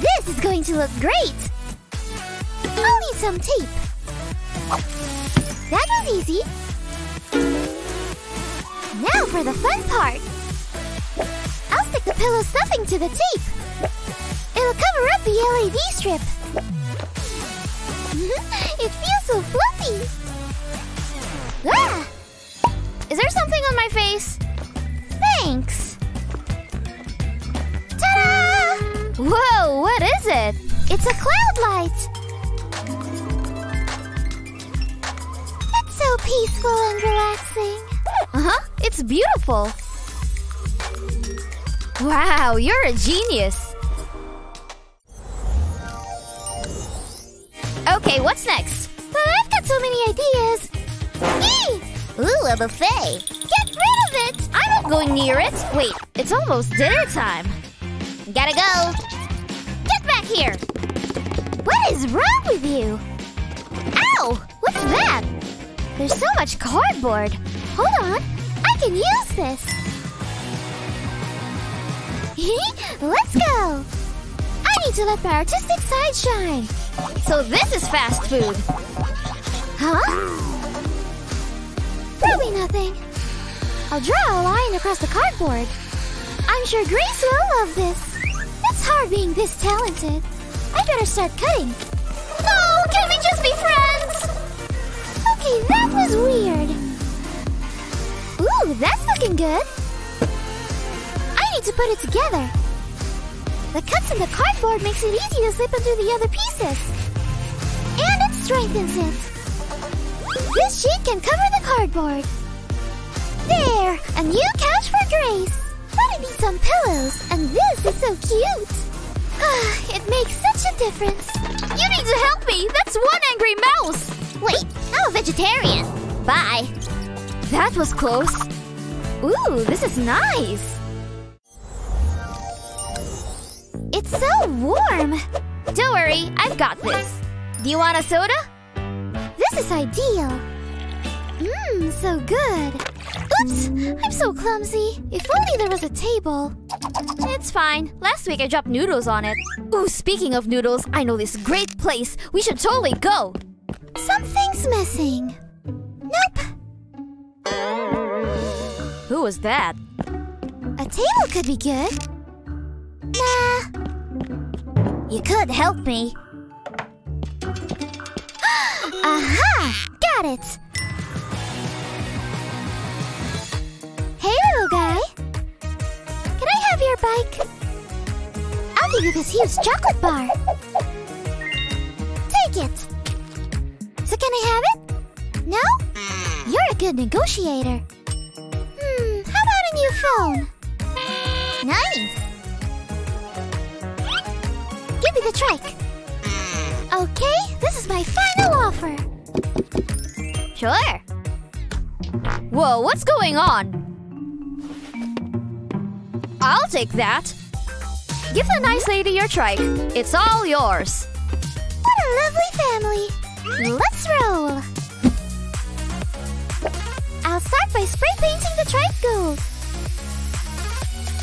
This is going to look great! I'll need some tape. That was easy. Now for the fun part. I'll stick the pillow stuffing to the tape. It'll cover up the LED strip. it feels so fluffy. Ah! Is there something on my face? Thanks. Ta-da! Whoa, what is it? It's a cloud light. It's so peaceful and relaxing. Uh-huh, it's beautiful. Wow, you're a genius. Okay, what's next? But I've got so many ideas. Eee! Ooh, a buffet. Get rid of it! I'm not going near it. Wait, it's almost dinner time. Gotta go. Get back here. What is wrong with you? Ow! What's that? There's so much cardboard. Hold on. I can use this. Let's go. I need to let my artistic side shine. So this is fast food. Huh? Probably nothing. I'll draw a line across the cardboard. I'm sure Grace will love this. It's hard being this talented. I better start cutting. No, can we just be friends? Okay, that was weird. Ooh, that's looking good. I need to put it together. The cuts in the cardboard makes it easy to slip into the other pieces. And it strengthens it. This sheet can cover the cardboard. There! A new couch for Grace. I need some pillows, and this is so cute. Ah, it makes such a difference. You need to help me! That's one angry mouse! Wait, I'm a vegetarian. Bye. That was close. Ooh, this is nice. It's so warm. Don't worry, I've got this. Do you want a soda? This is ideal. Mmm, so good. Oops, I'm so clumsy. If only there was a table. It's fine. Last week I dropped noodles on it. Ooh, speaking of noodles, I know this great place. We should totally go. Something's missing. Nope. Who was that? A table could be good. Nah. You could help me. Aha! Got it! Hey, little guy. Can I have your bike? I'll give you this huge chocolate bar. Take it. So can I have it? No? You're a good negotiator. Hmm, how about a new phone? Nice. Give me the trike. Okay, this is my final offer. Sure. Whoa, what's going on? I'll take that. Give the nice lady your trike. It's all yours. What a lovely family. Let's roll. I'll start by spray painting the trike gold.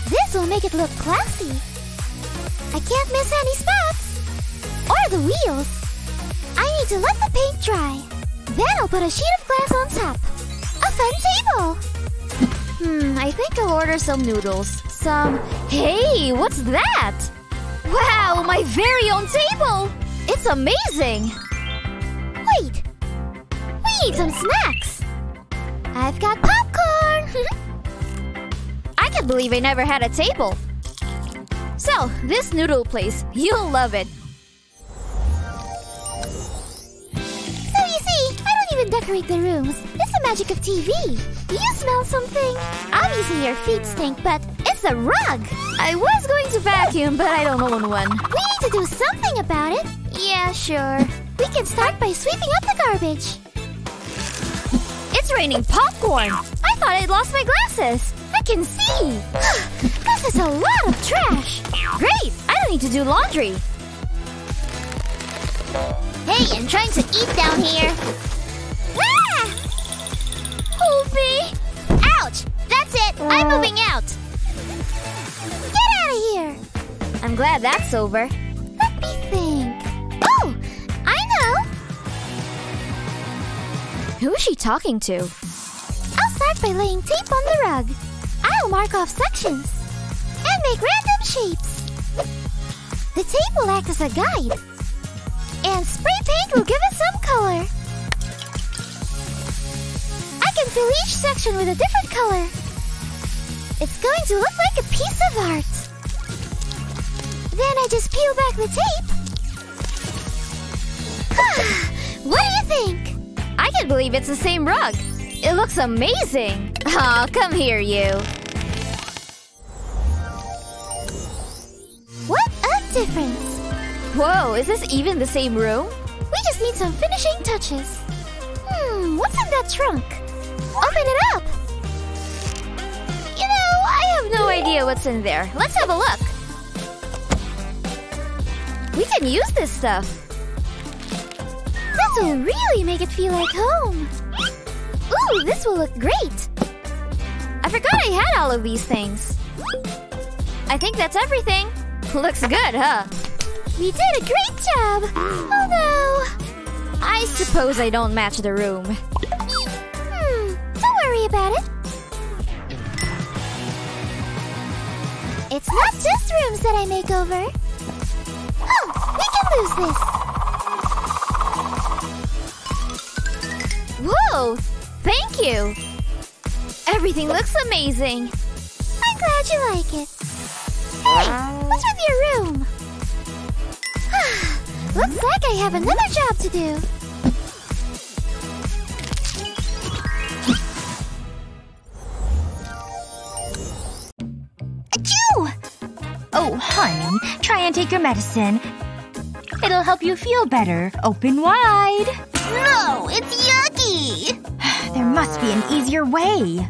This will make it look classy. I can't miss any spots. Or the wheels. I need to let the paint dry. Then I'll put a sheet of glass on top. A fun table. Hmm, I think I'll order some noodles. Some. Hey, what's that? Wow, my very own table! It's amazing! Wait. We need some snacks. I've got popcorn. I can't believe I never had a table. So, this noodle place, you'll love it. So you see, I don't even decorate the rooms. It's the magic of TV. Do you smell something? Obviously your feet stink, but it's a rug. I was going to vacuum, but I don't own one. We need to do something about it. Yeah, sure. We can start by sweeping up the garbage. It's raining popcorn! I thought I'd lost my glasses! I can see! this is a lot of trash. Great! I don't need to do laundry! Hey, I'm trying to eat down here. Ah! Me! Ouch! That's it! I'm moving out! Get out of here! I'm glad that's over. Let me think. Oh! I know! Who is she talking to? I'll start by laying tape on the rug. I'll mark off sections. Make random shapes. The tape will act as a guide. And spray paint will give it some color. I can fill each section with a different color. It's going to look like a piece of art. Then I just peel back the tape. what do you think? I can't believe it's the same rug. It looks amazing. Aw, come here, you. What a difference! Whoa, is this even the same room? We just need some finishing touches. Hmm, what's in that trunk? Open it up! You know, I have no idea what's in there. Let's have a look. We can use this stuff. This will really make it feel like home. Ooh, this will look great. I forgot I had all of these things. I think that's everything. Looks good, huh? We did a great job. Although, I suppose I don't match the room. hmm, don't worry about it. It's not just rooms that I make over. Oh, we can lose this. Whoa! Thank you! Everything looks amazing! I'm glad you like it. Hey, what's with your room? Looks like I have another job to do. Achoo! Oh, honey, try and take your medicine. It'll help you feel better. Open wide. No, it's yucky! There must be an easier way.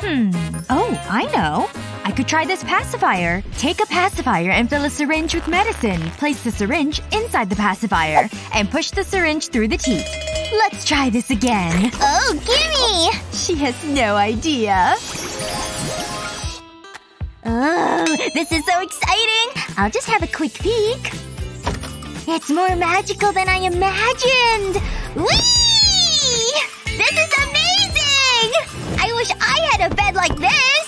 Hmm. Oh, I know. I could try this pacifier. Take a pacifier and fill a syringe with medicine. Place the syringe inside the pacifier. And push the syringe through the teeth. Let's try this again. Oh, gimme! She has no idea. Oh, this is so exciting! I'll just have a quick peek. It's more magical than I imagined! Whee! This is amazing! I wish I had a bed like this!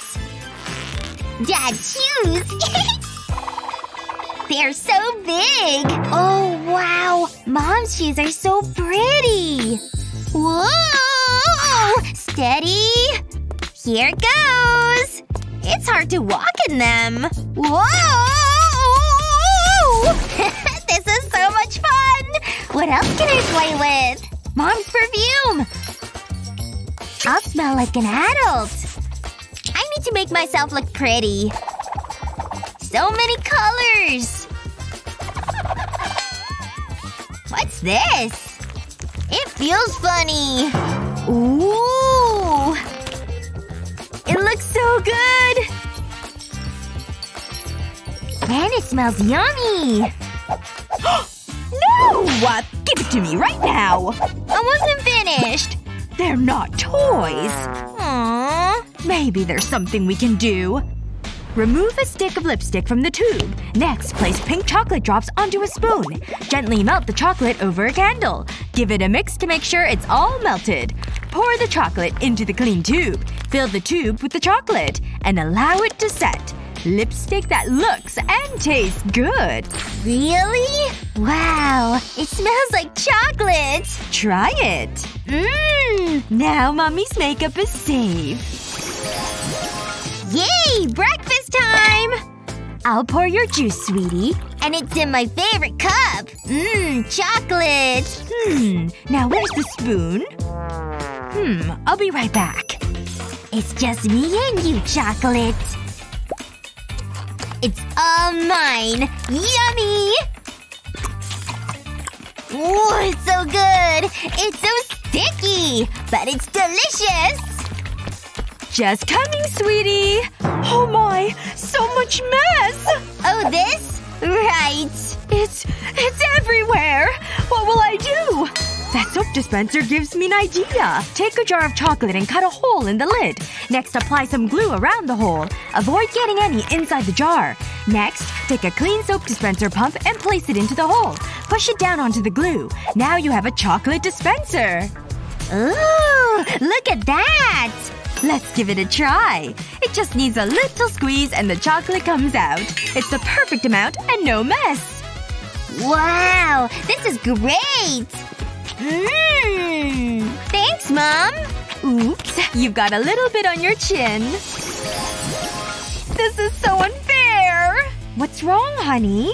Dad's shoes! They're so big! Oh, wow! Mom's shoes are so pretty! Whoa! Steady! Here goes! It's hard to walk in them. Whoa! this is so much fun! What else can I play with? Mom's perfume! I'll smell like an adult. Need to make myself look pretty. So many colors! What's this? It feels funny. Ooh! It looks so good! And it smells yummy! No! What? Give it to me right now! I wasn't finished! They're not toys. Maybe there's something we can do. Remove a stick of lipstick from the tube. Next, place pink chocolate drops onto a spoon. Gently melt the chocolate over a candle. Give it a mix to make sure it's all melted. Pour the chocolate into the clean tube. Fill the tube with the chocolate. And allow it to set. Lipstick that looks and tastes good. Really? Wow. It smells like chocolate! Try it. Mmm! Now mommy's makeup is safe. Yay! Breakfast time! I'll pour your juice, sweetie. And it's in my favorite cup! Mmm, chocolate! Hmm. Now where's the spoon? Hmm. I'll be right back. It's just me and you, chocolate. It's all mine. Yummy! Ooh, it's so good! It's so sticky! But it's delicious! Just coming, sweetie. Oh my. So much mess. Oh, this? Right. It's… it's everywhere. What will I do? That soap dispenser gives me an idea. Take a jar of chocolate and cut a hole in the lid. Next, apply some glue around the hole. Avoid getting any inside the jar. Next, take a clean soap dispenser pump and place it into the hole. Push it down onto the glue. Now you have a chocolate dispenser. Ooh, look at that! Let's give it a try. It just needs a little squeeze and the chocolate comes out. It's the perfect amount and no mess. Wow, this is great! Mmm! Thanks, Mom! Oops. You've got a little bit on your chin. This is so unfair! What's wrong, honey?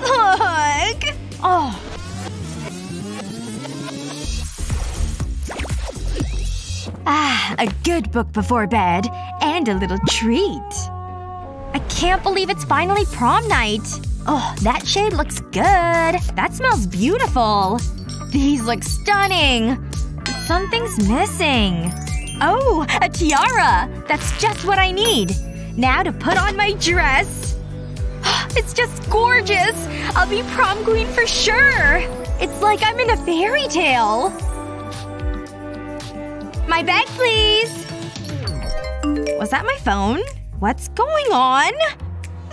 Look! Oh. Ah, a good book before bed. And a little treat. I can't believe it's finally prom night. Oh, that shade looks good. That smells beautiful. These look stunning. Something's missing. Oh, a tiara! That's just what I need. Now to put on my dress. It's just gorgeous! I'll be prom queen for sure! It's like I'm in a fairy tale. My bag, please! Was that my phone? What's going on?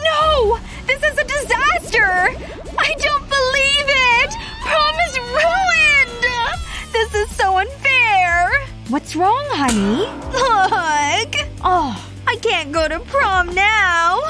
No! This is a disaster! I don't believe it! Prom is ruined! This is so unfair! What's wrong, honey? Look! Oh, I can't go to prom now.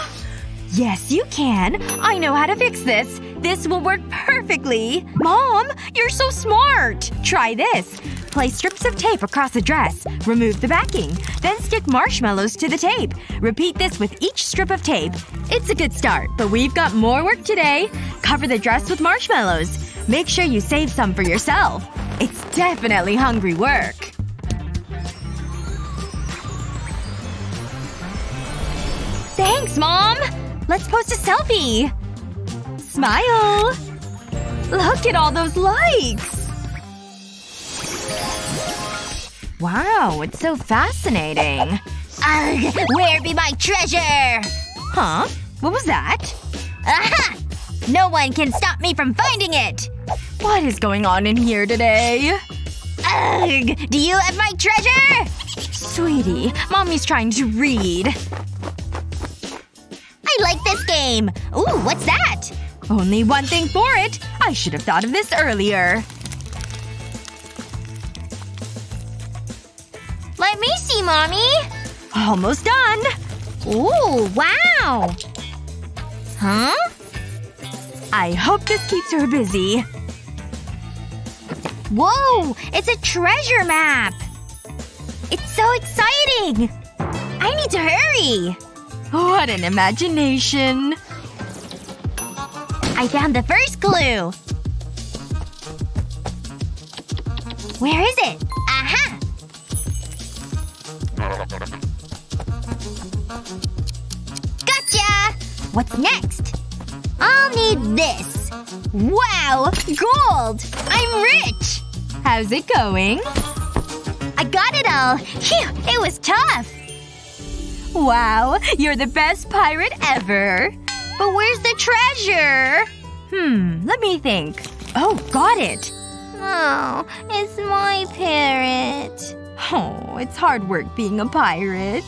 Yes, you can. I know how to fix this. This will work perfectly. Mom! You're so smart! Try this. Place strips of tape across the dress. Remove the backing. Then stick marshmallows to the tape. Repeat this with each strip of tape. It's a good start, but we've got more work today. Cover the dress with marshmallows. Make sure you save some for yourself. It's definitely hungry work. Thanks, Mom! Let's post a selfie! Smile! Look at all those likes! Wow, it's so fascinating. Ugh, where be my treasure? Huh? What was that? Aha! No one can stop me from finding it! What is going on in here today? Ugh! Do you have my treasure? Sweetie, mommy's trying to read. I like this game. Ooh, what's that? Only one thing for it. I should have thought of this earlier. Let me see, Mommy. Almost done. Ooh, wow. Huh? I hope this keeps her busy. Whoa! It's a treasure map! It's so exciting! I need to hurry! What an imagination. I found the first clue! Where is it? Aha! Gotcha! What's next? I'll need this. Wow! Gold! I'm rich! How's it going? I got it all! Phew! It was tough! Wow, you're the best pirate ever. But where's the treasure? Hmm, let me think. Oh, got it. Oh, it's my parrot. Oh, it's hard work being a pirate.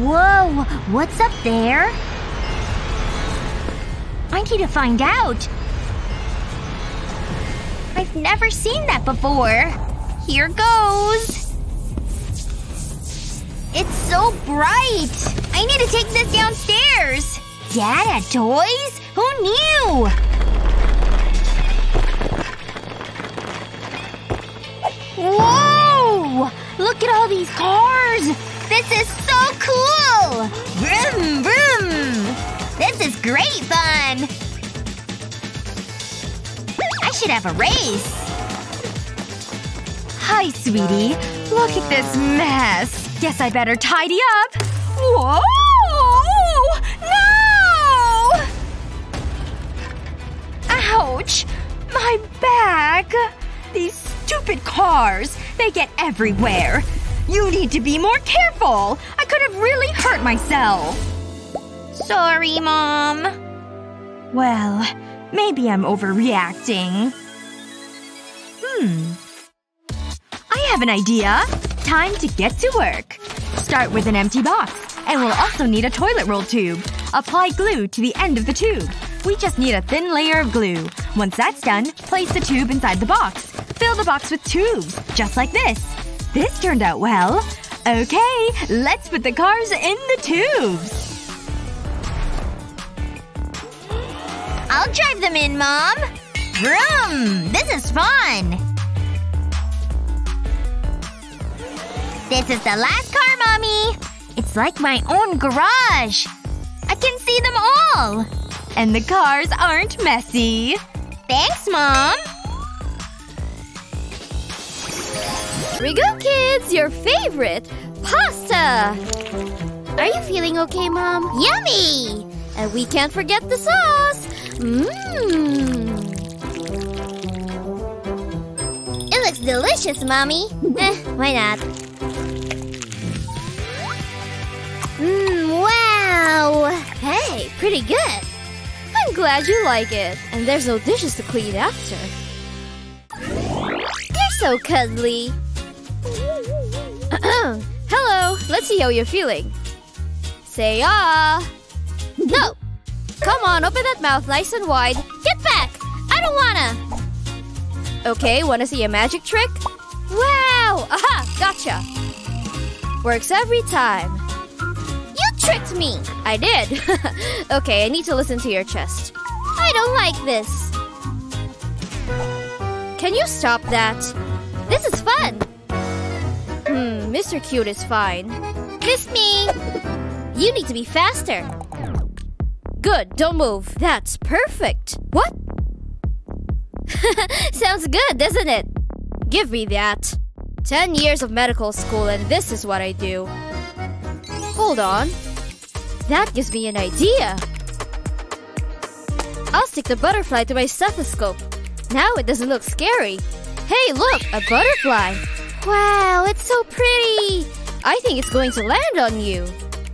Whoa! What's up there? I need to find out. I've never seen that before. Here goes. It's so bright. I need to take this downstairs. Dad had toys? Who knew? Whoa! Look at all these cars! This is so cool! Vroom, vroom! This is great fun! I should have a race. Hi, sweetie. Look at this mess. Guess I better tidy up. Whoa! No! Ouch! My back! These stupid cars. They get everywhere. You need to be more careful. I could have really hurt myself. Sorry, Mom. Well, maybe I'm overreacting. Hmm. I have an idea. Time to get to work. Start with an empty box. And we'll also need a toilet roll tube. Apply glue to the end of the tube. We just need a thin layer of glue. Once that's done, place the tube inside the box. Fill the box with tubes. Just like this. This turned out well. Okay, let's put the cars in the tubes. I'll drive them in, Mom. Vroom! This is fun! This is the last car, Mommy! It's like my own garage! I can see them all! And the cars aren't messy. Thanks, Mom! Here we go, kids! Your favorite! Pasta! Are you feeling okay, Mom? Yummy! And we can't forget the sauce! Mmm! It looks delicious, Mommy. Eh, why not? Mmm, wow! Hey, pretty good! I'm glad you like it. And there's no dishes to clean after. You're so cuddly. Hello, let's see how you're feeling. Say ah. No! Come on, open that mouth nice and wide. Get back! I don't wanna! Okay, wanna see a magic trick? Wow! Aha! Gotcha! Works every time. Tricked me! I did. okay, I need to listen to your chest. I don't like this. Can you stop that? This is fun. Hmm, Mr. Cute is fine. Miss me. You need to be faster. Good, don't move. That's perfect. What? Sounds good, doesn't it? Give me that. Ten years of medical school and this is what I do. Hold on. That gives me an idea. I'll stick the butterfly to my stethoscope. Now it doesn't look scary. Hey, look, a butterfly. Wow, it's so pretty. I think it's going to land on you.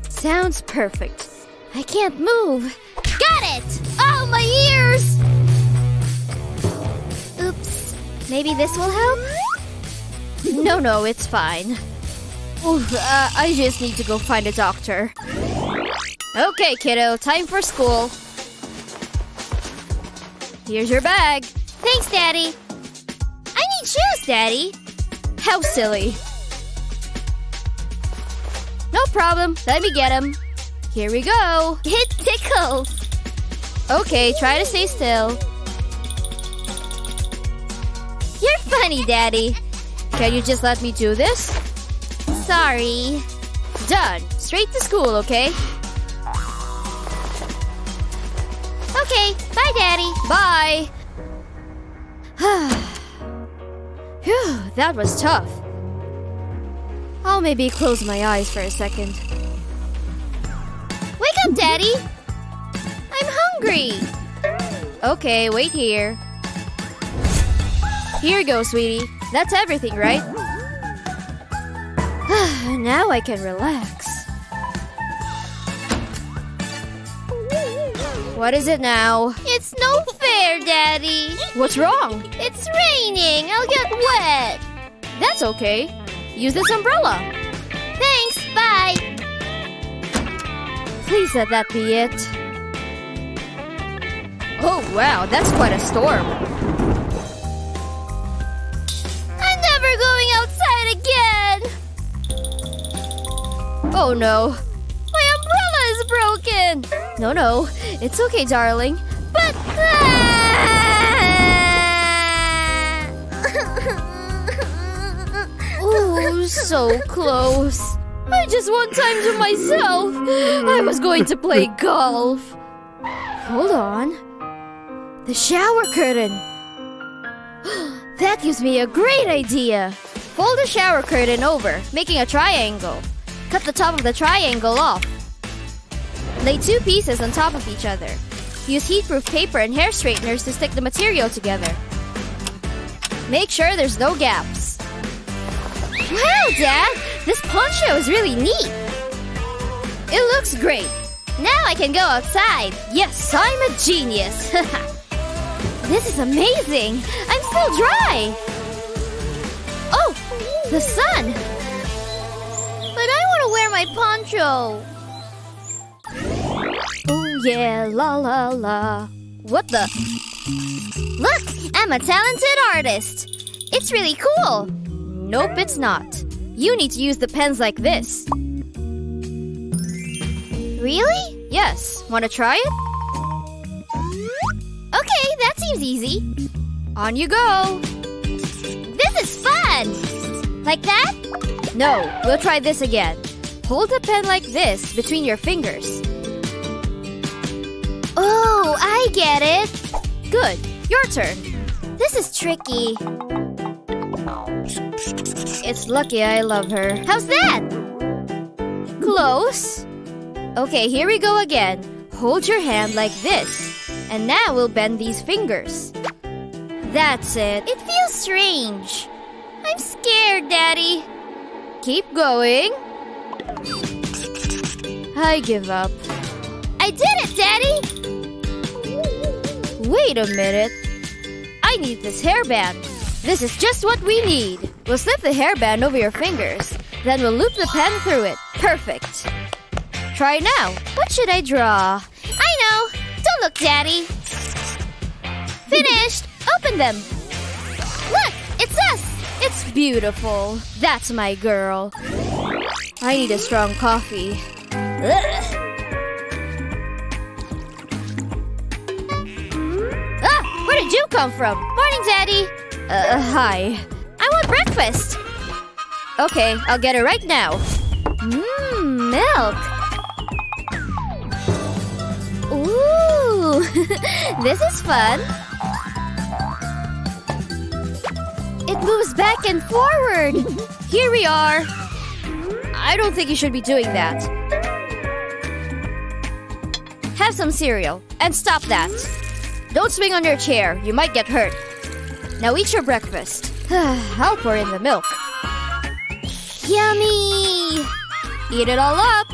Sounds perfect. I can't move. Got it! Oh, my ears! Oops. Maybe this will help? No, no, it's fine. Oof, uh, I just need to go find a doctor. Okay, kiddo, time for school. Here's your bag. Thanks, Daddy. I need shoes, Daddy. How silly. No problem. Let me get them. Here we go. It tickles. Okay, try to stay still. You're funny, Daddy. Can you just let me do this? Sorry. Done. Straight to school, okay? Okay, bye, Daddy. Bye. Phew, that was tough. I'll maybe close my eyes for a second. Wake up, Daddy. I'm hungry. Okay, wait here. Here you go, sweetie. That's everything, right? now I can relax. What is it now? It's no fair, Daddy. What's wrong? It's raining. I'll get wet. That's okay. Use this umbrella. Thanks. Bye. Please let that be it. Oh, wow, that's quite a storm. I'm never going outside again. Oh no. Broken. No, no. It's okay, darling. But. Ah! Ooh, so close. I just want time to myself. I was going to play golf. Hold on. The shower curtain. that gives me a great idea. Fold the shower curtain over, making a triangle. Cut the top of the triangle off. Lay two pieces on top of each other. Use heatproof paper and hair straighteners to stick the material together. Make sure there's no gaps. Wow, Dad! This poncho is really neat. It looks great. Now I can go outside. Yes, I'm a genius. this is amazing. I'm still dry. Oh, the sun. But I want to wear my poncho. Yeah, la la la. What the? Look, I'm a talented artist. It's really cool. Nope, it's not. You need to use the pens like this. Really? Yes. Want to try it? Okay, that seems easy. On you go. This is fun. Like that? No, we'll try this again. Hold the pen like this between your fingers. Oh, I get it. Good. Your turn. This is tricky. It's lucky I love her. How's that? Close. Okay, here we go again. Hold your hand like this. And now we'll bend these fingers. That's it. It feels strange. I'm scared, Daddy. Keep going. I give up. I did it, Daddy! Wait a minute. I need this hairband. This is just what we need. We'll slip the hairband over your fingers. Then we'll loop the pen through it. Perfect. Try now. What should I draw? I know. Don't look, Daddy. Finished. Open them. Look, it's us. It's beautiful. That's my girl. I need a strong coffee. Ugh. Come from? Morning, Daddy. Uh, hi. I want breakfast. Okay, I'll get it right now. Mmm, milk. Ooh, this is fun. It moves back and forward. Here we are. I don't think you should be doing that. Have some cereal. And stop that. Don't swing on your chair. You might get hurt. Now eat your breakfast. I'll pour in the milk. Yummy. Eat it all up.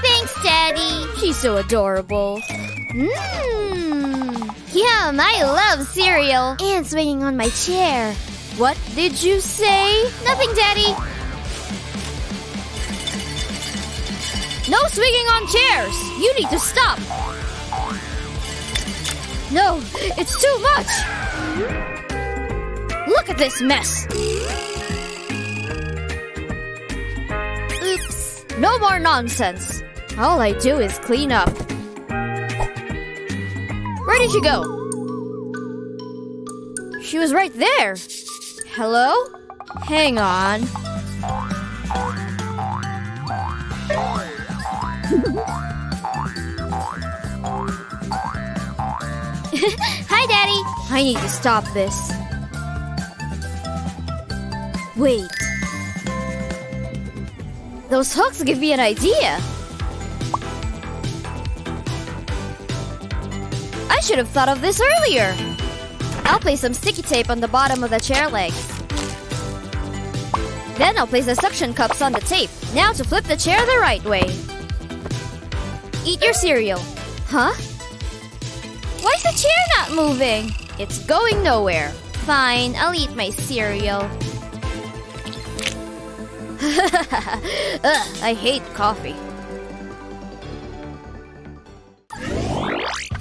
Thanks, Daddy. She's so adorable. Mmm. Yum, I love cereal. And swinging on my chair. What did you say? Nothing, Daddy. No swinging on chairs! You need to stop! No, it's too much! Look at this mess! Oops. No more nonsense! All I do is clean up. Where did she go? She was right there! Hello? Hang on. Hi, Daddy. I need to stop this. Wait. Those hooks give me an idea. I should have thought of this earlier. I'll place some sticky tape on the bottom of the chair legs. Then I'll place the suction cups on the tape. Now to flip the chair the right way. Eat your cereal. Huh? Why is the chair not moving? It's going nowhere. Fine, I'll eat my cereal. Ugh, I hate coffee.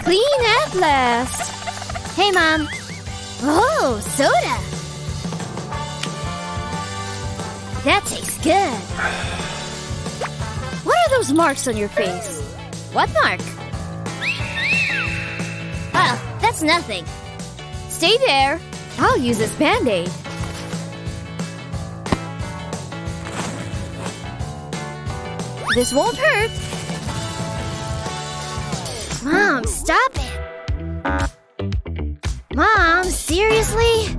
Clean at last. Hey, Mom. Oh, soda. That tastes good. What are those marks on your face? What mark? That's nothing. Stay there. I'll use this band-aid. This won't hurt. Mom, stop it. Mom, seriously?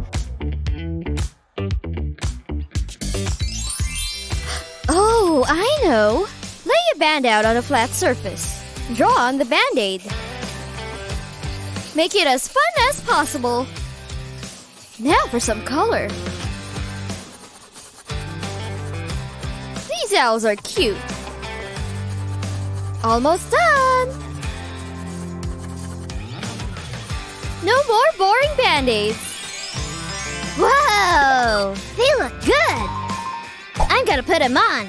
Oh, I know. Lay a band out on a flat surface. Draw on the band-aid. Make it as fun as possible. Now for some color. These owls are cute. Almost done. No more boring band-aids. Whoa! They look good. I'm gonna put them on.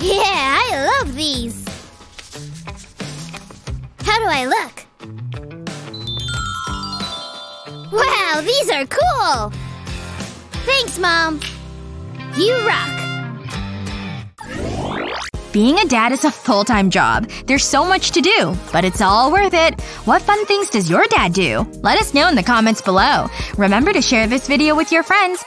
Yeah, I love these. How do I look? Wow, these are cool! Thanks, Mom. You rock. Being a dad is a full-time job. There's so much to do, but it's all worth it. What fun things does your dad do? Let us know in the comments below. Remember to share this video with your friends.